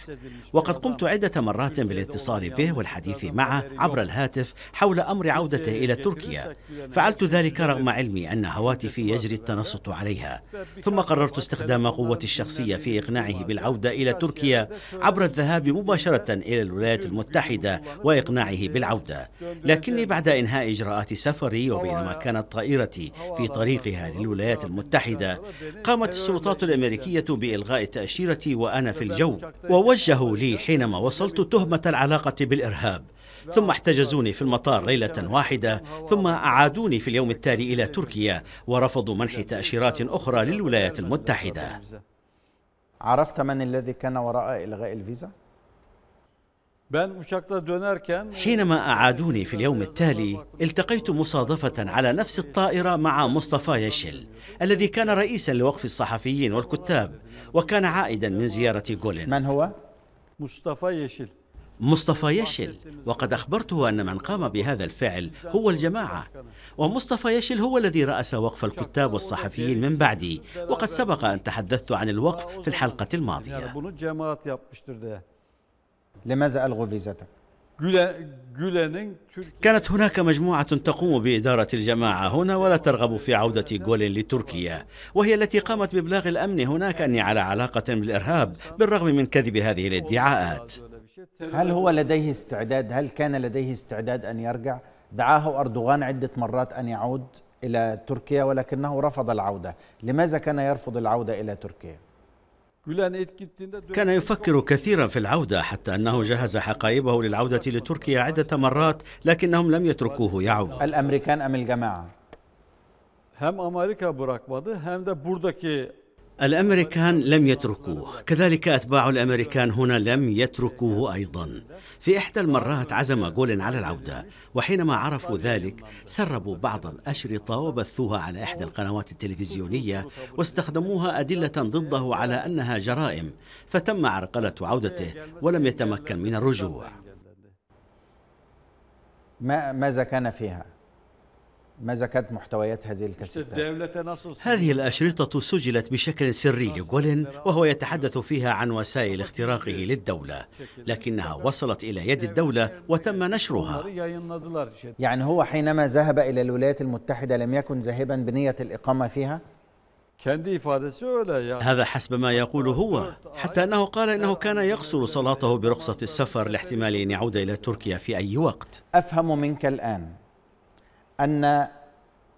وقد قمت عدة مرات بالاتصال به والحديث معه عبر الهاتف حول أمر عودته إلى تركيا. فعلت ذلك رغم علمي أن هواتفي يجري التنصت عليها. ثم قررت استخدام قوتي الشخصية في إقناعه بالعودة إلى تركيا عبر الذهاب مباشرة إلى الولايات المتحدة وإقناعه بالعودة. لكني بعد إنهاء إجراءات سفري وبينما كانت طائرتي في طريقها للولايات المتحدة قامت السلطات الأمريكية بإلغاء تأشيرتي وأنا في الجو ووجهوا لي حينما وصلت تهمة العلاقة بالإرهاب ثم احتجزوني في المطار ليلة واحدة ثم أعادوني في اليوم التالي إلى تركيا ورفضوا منح تأشيرات أخرى للولايات المتحدة عرفت من الذي كان وراء إلغاء الفيزا؟ حينما أعادوني في اليوم التالي التقيت مصادفة على نفس الطائرة مع مصطفى يشل الذي كان رئيسا لوقف الصحفيين والكتاب وكان عائدا من زيارة جولين. من هو؟ Mustafa Yeşil. مصطفى يشل. وقد أخبرته أن من قام بهذا الفعل هو الجماعة. ومصطفى يشل هو الذي رأس وقف الكتاب والصحفيين من بعدي. وقد سبق أن تحدثت عن الوقف في الحلقة الماضية. لماذا ألغوا فيزتك؟ كانت هناك مجموعة تقوم بإدارة الجماعة هنا ولا ترغب في عودة جولين لتركيا وهي التي قامت بإبلاغ الأمن هناك أني على علاقة بالإرهاب بالرغم من كذب هذه الادعاءات هل هو لديه استعداد هل كان لديه استعداد أن يرجع؟ دعاه أردوغان عدة مرات أن يعود إلى تركيا ولكنه رفض العودة لماذا كان يرفض العودة إلى تركيا؟ Gülen ilk gittiğinde dön- كان يفكر كثيرا في العودة حتى أنه جهز حقائبه للعودة لتركيا عدة مرات لكنهم لم يتركوه يعود الأمريكان أم الجماعة؟ bırakmadı hem de buradaki الأمريكان لم يتركوه. كذلك أتباع الأمريكان هنا لم يتركوه أيضا. في إحدى المرات عزم جولن على العودة وحينما عرفوا ذلك سربوا بعض الأشرطة وبثوها على إحدى القنوات التلفزيونية واستخدموها أدلة ضده على أنها جرائم فتم عرقلة عودته ولم يتمكن من الرجوع. ما ماذا كان فيها؟ ماذا كانت محتويات هذه الكاسيتات هذه الأشرطة سجلت بشكل سري لغولين وهو يتحدث فيها عن وسائل اختراقه للدولة لكنها وصلت إلى يد الدولة وتم نشرها. يعني هو حينما ذهب إلى الولايات المتحدة لم يكن ذاهبا بنية الإقامة فيها؟ هذا حسب ما يقول هو حتى أنه قال إنه كان يقصر صلاته برخصة السفر لاحتمال أن يعود إلى تركيا في أي وقت. أفهم منك الآن. أن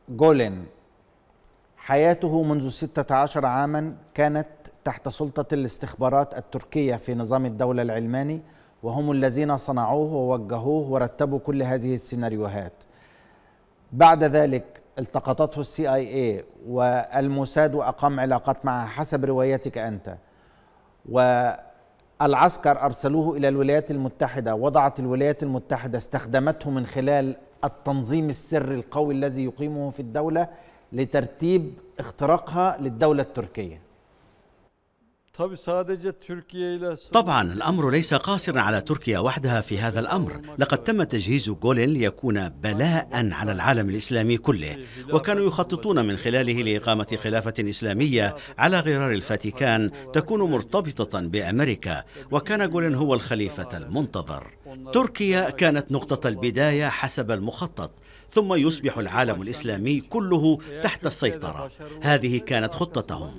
جولين حياته منذ 16 عاما كانت تحت سلطة الاستخبارات التركية في نظام الدولة العلماني وهم الذين صنعوه ووجهوه ورتبوا كل هذه السيناريوهات. بعد ذلك التقطته السي آي اي والموساد واقام علاقات معها حسب روايتك أنت. والعسكر أرسلوه إلى الولايات المتحدة وضعت الولايات المتحدة استخدمته من خلال التنظيم السري القوي الذي يقيمه في الدولة لترتيب اختراقها للدولة التركية. طبعا الأمر ليس قاصرا على تركيا وحدها في هذا الأمر. لقد تم تجهيز جولين ليكون بلاء على العالم الإسلامي كله. وكانوا يخططون من خلاله لإقامة خلافة إسلامية على غرار الفاتيكان تكون مرتبطة بأمريكا وكان جولين هو الخليفة المنتظر. تركيا كانت نقطة البداية حسب المخطط. ثم يصبح العالم الإسلامي كله تحت السيطرة. هذه كانت خطتهم.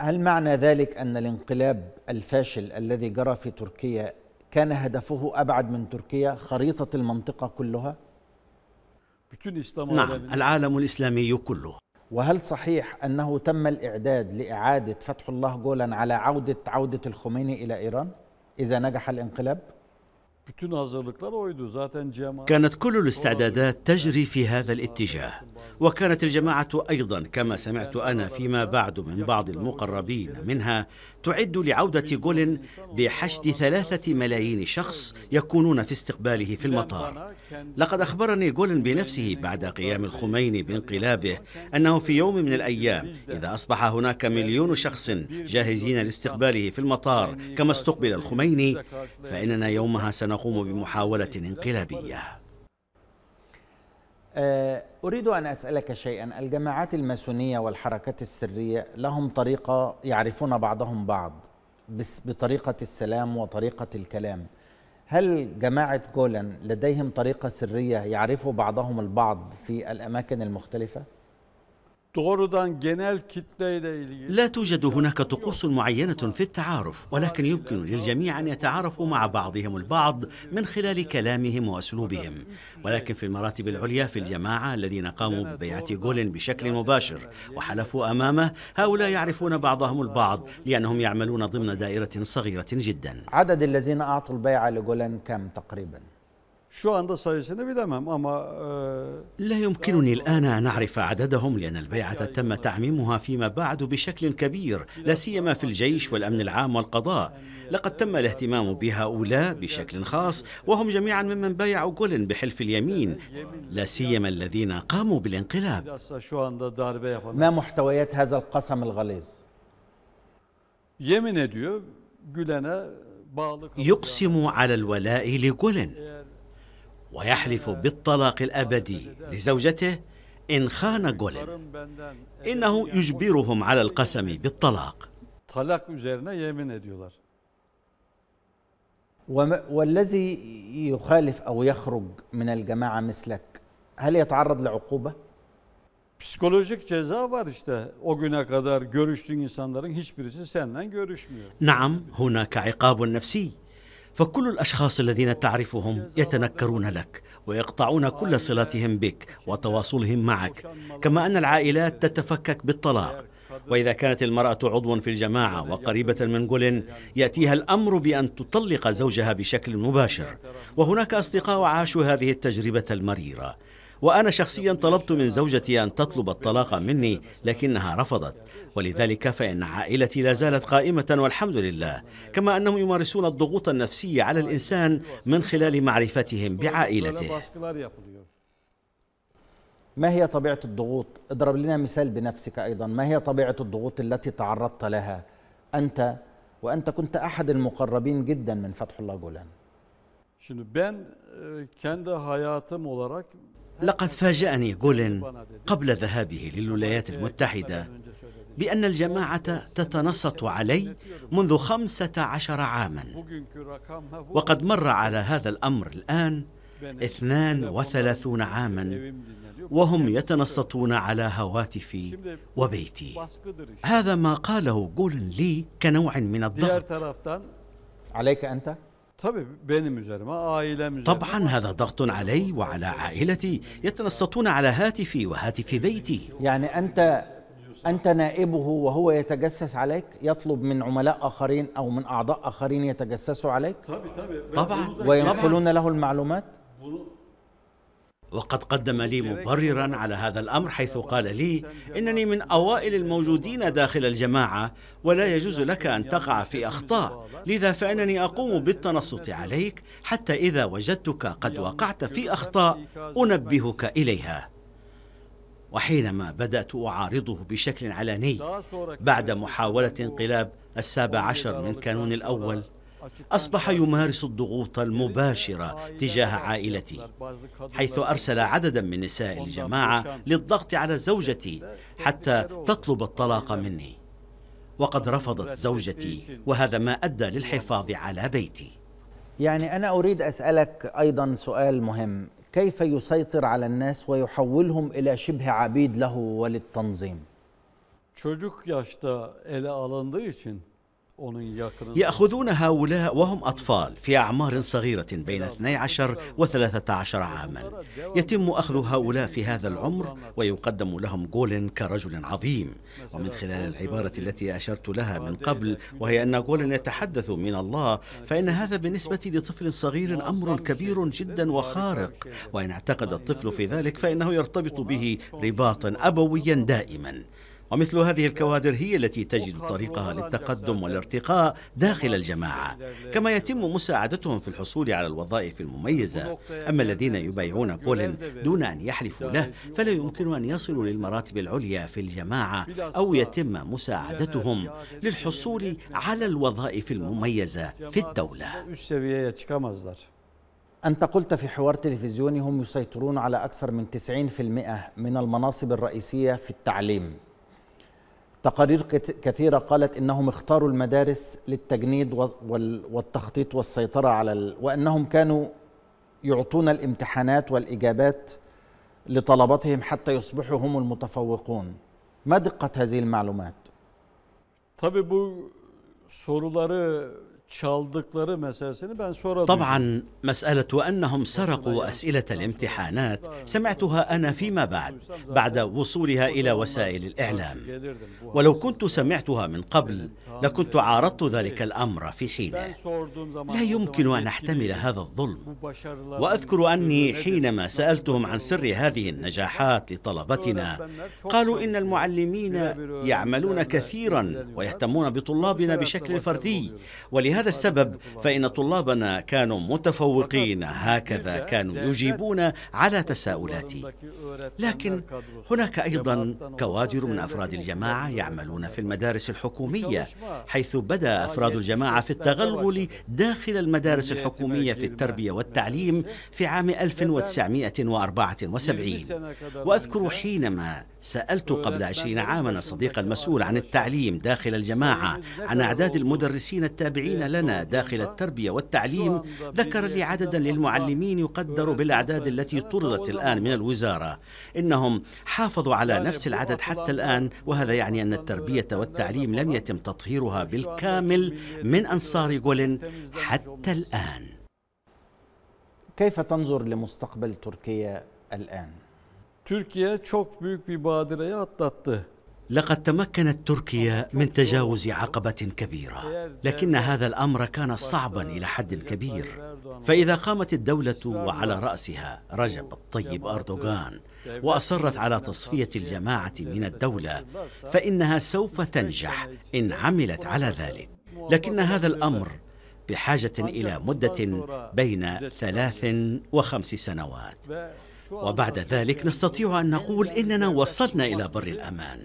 هل معنى ذلك أن الانقلاب الفاشل الذي جرى في تركيا كان هدفه أبعد من تركيا خريطة المنطقة كلها؟ نعم العالم الإسلامي كله. وهل صحيح أنه تم الإعداد لإعادة فتح الله جولا على عودة عودة الخميني إلى إيران إذا نجح الانقلاب؟ كانت كل الاستعدادات تجري في هذا الاتجاه. وكانت الجماعة أيضا كما سمعت أنا فيما بعد من بعض المقربين منها تعد لعودة جولين بحشد ثلاثة ملايين شخص يكونون في استقباله في المطار. لقد أخبرني جولين بنفسه بعد قيام الخميني بانقلابه أنه في يوم من الأيام إذا أصبح هناك مليون شخص جاهزين لاستقباله في المطار كما استقبل الخميني فإننا يومها سنقوم بمحاولة انقلابية. أريد أن أسألك شيئا الجماعات الماسونية والحركات السرية لهم طريقة يعرفون بعضهم بعض بس بطريقة السلام وطريقة الكلام هل جماعة جولان لديهم طريقة سرية يعرفوا بعضهم البعض في الأماكن المختلفة؟ doğrudan genel kitleyle ilgili لا توجد هناك طقوس معينة في التعارف ولكن يمكن للجميع أن يتعارفوا مع بعضهم البعض من خلال كلامهم وأسلوبهم. ولكن في المراتب العليا في الجماعة الذين قاموا ببيعة جولين بشكل مباشر وحلفوا أمامه هؤلاء يعرفون بعضهم البعض لأنهم يعملون ضمن دائرة صغيرة جدا. عدد الذين أعطوا البيعة لجولين كم تقريباً؟ Şu anda sayısını bilemem ama لا يمكنني الآن أن أعرف عددهم لأن البيعة تم تعميمها فيما بعد بشكل كبير لا سيما في الجيش والأمن العام والقضاء. لقد تم الاهتمام بهؤلاء بشكل خاص وهم جميعا ممن بايعوا جولن بحلف اليمين لا سيما الذين قاموا بالانقلاب. ما محتويات هذا القسم الغليظ؟ Ediyor Gülen'e يقسم على الولاء لجولن ويحلف بالطلاق الأبدي لزوجته إن خان جولن إنه يجبرهم على القسم بالطلاق. والذي يخالف أو يخرج من الجماعة مثلك هل يتعرض لعقوبة؟ Psikolojik ceza var işte. O güne kadar görüştüğün insanların hiçbirisi seninle görüşmüyor. نعم هناك عقاب نفسي فكل الأشخاص الذين تعرفهم يتنكرون لك ويقطعون كل صلاتهم بك وتواصلهم معك كما أن العائلات تتفكك بالطلاق. وإذا كانت المرأة عضوا في الجماعة وقريبة من جولين يأتيها الأمر بأن تطلق زوجها بشكل مباشر وهناك أصدقاء عاشوا هذه التجربة المريرة. وأنا شخصيا طلبت من زوجتي أن تطلب الطلاق مني لكنها رفضت. ولذلك فإن عائلتي لا زالت قائمة والحمد لله كما أنهم يمارسون الضغوط النفسية على الإنسان من خلال معرفتهم بعائلته. ما هي طبيعة الضغوط؟ اضرب لنا مثال بنفسك أيضا. ما هي طبيعة الضغوط التي تعرضت لها أنت؟ وأنت كنت أحد المقربين جدا من فتح الله جولان. Şimdi ben kendi hayatım olarak لقد فاجأني جولين قبل ذهابه للولايات المتحدة بأن الجماعة تتنصت علي منذ خمسة عشر عاما. وقد مر على هذا الأمر الآن اثنان وثلاثون عاما وهم يتنصتون على هواتفي وبيتي. هذا ما قاله جولن لي كنوع من الضغط. عليك أنت؟ طبعا هذا ضغط علي وعلى عائلتي يتنصتون على هاتفي وهاتف بيتي. يعني أنت أنت نائبه وهو يتجسس عليك؟ يطلب من عملاء آخرين أو من أعضاء آخرين يتجسسوا عليك؟ طبعا. وينقلون له المعلومات؟ وقد قدم لي مبررا على هذا الأمر حيث قال لي إنني من أوائل الموجودين داخل الجماعة ولا يجوز لك أن تقع في أخطاء لذا فإنني أقوم بالتنصت عليك حتى إذا وجدتك قد وقعت في أخطاء أنبهك إليها. وحينما بدأت أعارضه بشكل علني بعد محاولة انقلاب السابع عشر من كانون الأول أصبح يمارس الضغوط المباشرة تجاه عائلتي حيث أرسل عددا من نساء الجماعة للضغط على زوجتي حتى تطلب الطلاق مني. وقد رفضت زوجتي وهذا ما أدى للحفاظ على بيتي. يعني أنا أريد أسألك أيضا سؤال مهم. كيف يسيطر على الناس ويحولهم إلى شبه عبيد له وللتنظيم؟ Çocuk yaşta ele alındığı için يأخذون هؤلاء وهم أطفال في أعمار صغيرة بين 12 و 13 عاما. يتم أخذ هؤلاء في هذا العمر ويقدم لهم جولن كرجل عظيم. ومن خلال العبارة التي أشرت لها من قبل وهي أن جولن يتحدث من الله فإن هذا بالنسبة لطفل صغير أمر كبير جدا وخارق. وإن اعتقد الطفل في ذلك فإنه يرتبط به رباطا أبويا دائما. ومثل هذه الكوادر هي التي تجد طريقها للتقدم والارتقاء داخل الجماعة. كما يتم مساعدتهم في الحصول على الوظائف المميزة. أما الذين يبايعون كولين دون أن يحلفوا له فلا يمكن أن يصلوا للمراتب العليا في الجماعة أو يتم مساعدتهم للحصول على الوظائف المميزة في الدولة. أنت قلت في حوار تلفزيوني هم يسيطرون على أكثر من 90% من المناصب الرئيسية في التعليم. تقارير كثيرة قالت إنهم اختاروا المدارس للتجنيد والتخطيط والسيطرة على ال... وأنهم كانوا يعطون الامتحانات والإجابات لطلباتهم حتى يصبحوا هم المتفوقون ما دقة هذه المعلومات؟ Tabii soruları طبعا مسألة أنهم سرقوا أسئلة الامتحانات. سمعتها أنا فيما بعد بعد وصولها إلى وسائل الإعلام. ولو كنت سمعتها من قبل لكنت عارضت ذلك الأمر في حينه لا يمكن أن أحتمل هذا الظلم. وأذكر أني حينما سألتهم عن سر هذه النجاحات لطلبتنا قالوا إن المعلمين يعملون كثيرا ويهتمون بطلابنا بشكل فردي. ولهذا السبب فإن طلابنا كانوا متفوقين هكذا كانوا يجيبون على تساؤلاتي. لكن هناك أيضا كوادر من أفراد الجماعة يعملون في المدارس الحكومية. حيث بدأ أفراد الجماعة في التغلغل داخل المدارس الحكومية في التربية والتعليم في عام 1974 وأذكر حينما سألت قبل عشرين عاما الصديق المسؤول عن التعليم داخل الجماعة. عن أعداد المدرسين التابعين لنا داخل التربية والتعليم. ذكر لي عددا للمعلمين يقدر بالأعداد التي طردت الآن من الوزارة. إنهم حافظوا على نفس العدد حتى الآن وهذا يعني أن التربية والتعليم لم يتم تطهير تطهيرها بالكامل من أنصار غولن حتى الآن. كيف تنظر لمستقبل تركيا الآن؟ Türkiye çok büyük bir badireyi atlattı. لقد تمكنت تركيا من تجاوز عقبة كبيرة، لكن هذا الأمر كان صعبا إلى حد كبير، فإذا قامت الدولة وعلى رأسها رجب الطيب أردوغان وأصرت على تصفية الجماعة من الدولة فإنها سوف تنجح إن عملت على ذلك. لكن هذا الأمر بحاجة إلى مدة بين ثلاث وخمس سنوات. وبعد ذلك نستطيع أن نقول إننا وصلنا إلى بر الأمان.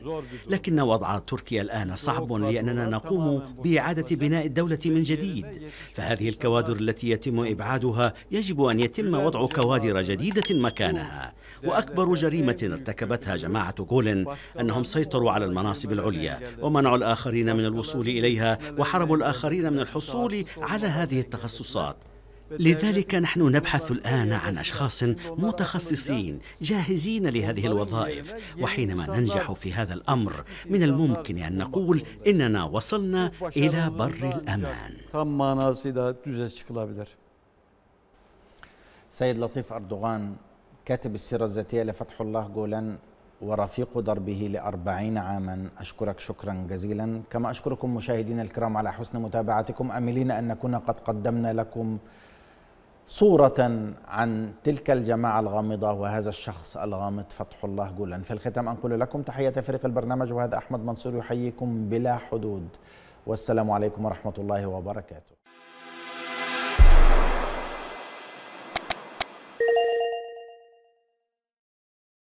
لكن وضع تركيا الآن صعب لأننا نقوم بإعادة بناء الدولة من جديد. فهذه الكوادر التي يتم إبعادها يجب أن يتم وضع كوادر جديدة مكانها. وأكبر جريمة ارتكبتها جماعة غولن أنهم سيطروا على المناصب العليا ومنعوا الآخرين من الوصول إليها وحرموا الآخرين من الحصول على هذه التخصصات. لذلك نحن نبحث الآن عن أشخاص متخصصين جاهزين لهذه الوظائف وحينما ننجح في هذا الأمر من الممكن أن نقول إننا وصلنا إلى بر الأمان. سيد لطيف أردوغان كاتب السيرة الذاتية لفتح الله جولان ورفيق دربه لأربعين عاما. أشكرك شكرا جزيلا. كما أشكركم مشاهدينا الكرام على حسن متابعتكم أملين أن نكون قد قدمنا لكم صورة عن تلك الجماعة الغامضة وهذا الشخص الغامض فتح الله جولان في الختام أنقل لكم تحية فريق البرنامج وهذا أحمد منصور يحييكم بلا حدود. والسلام عليكم ورحمة الله وبركاته.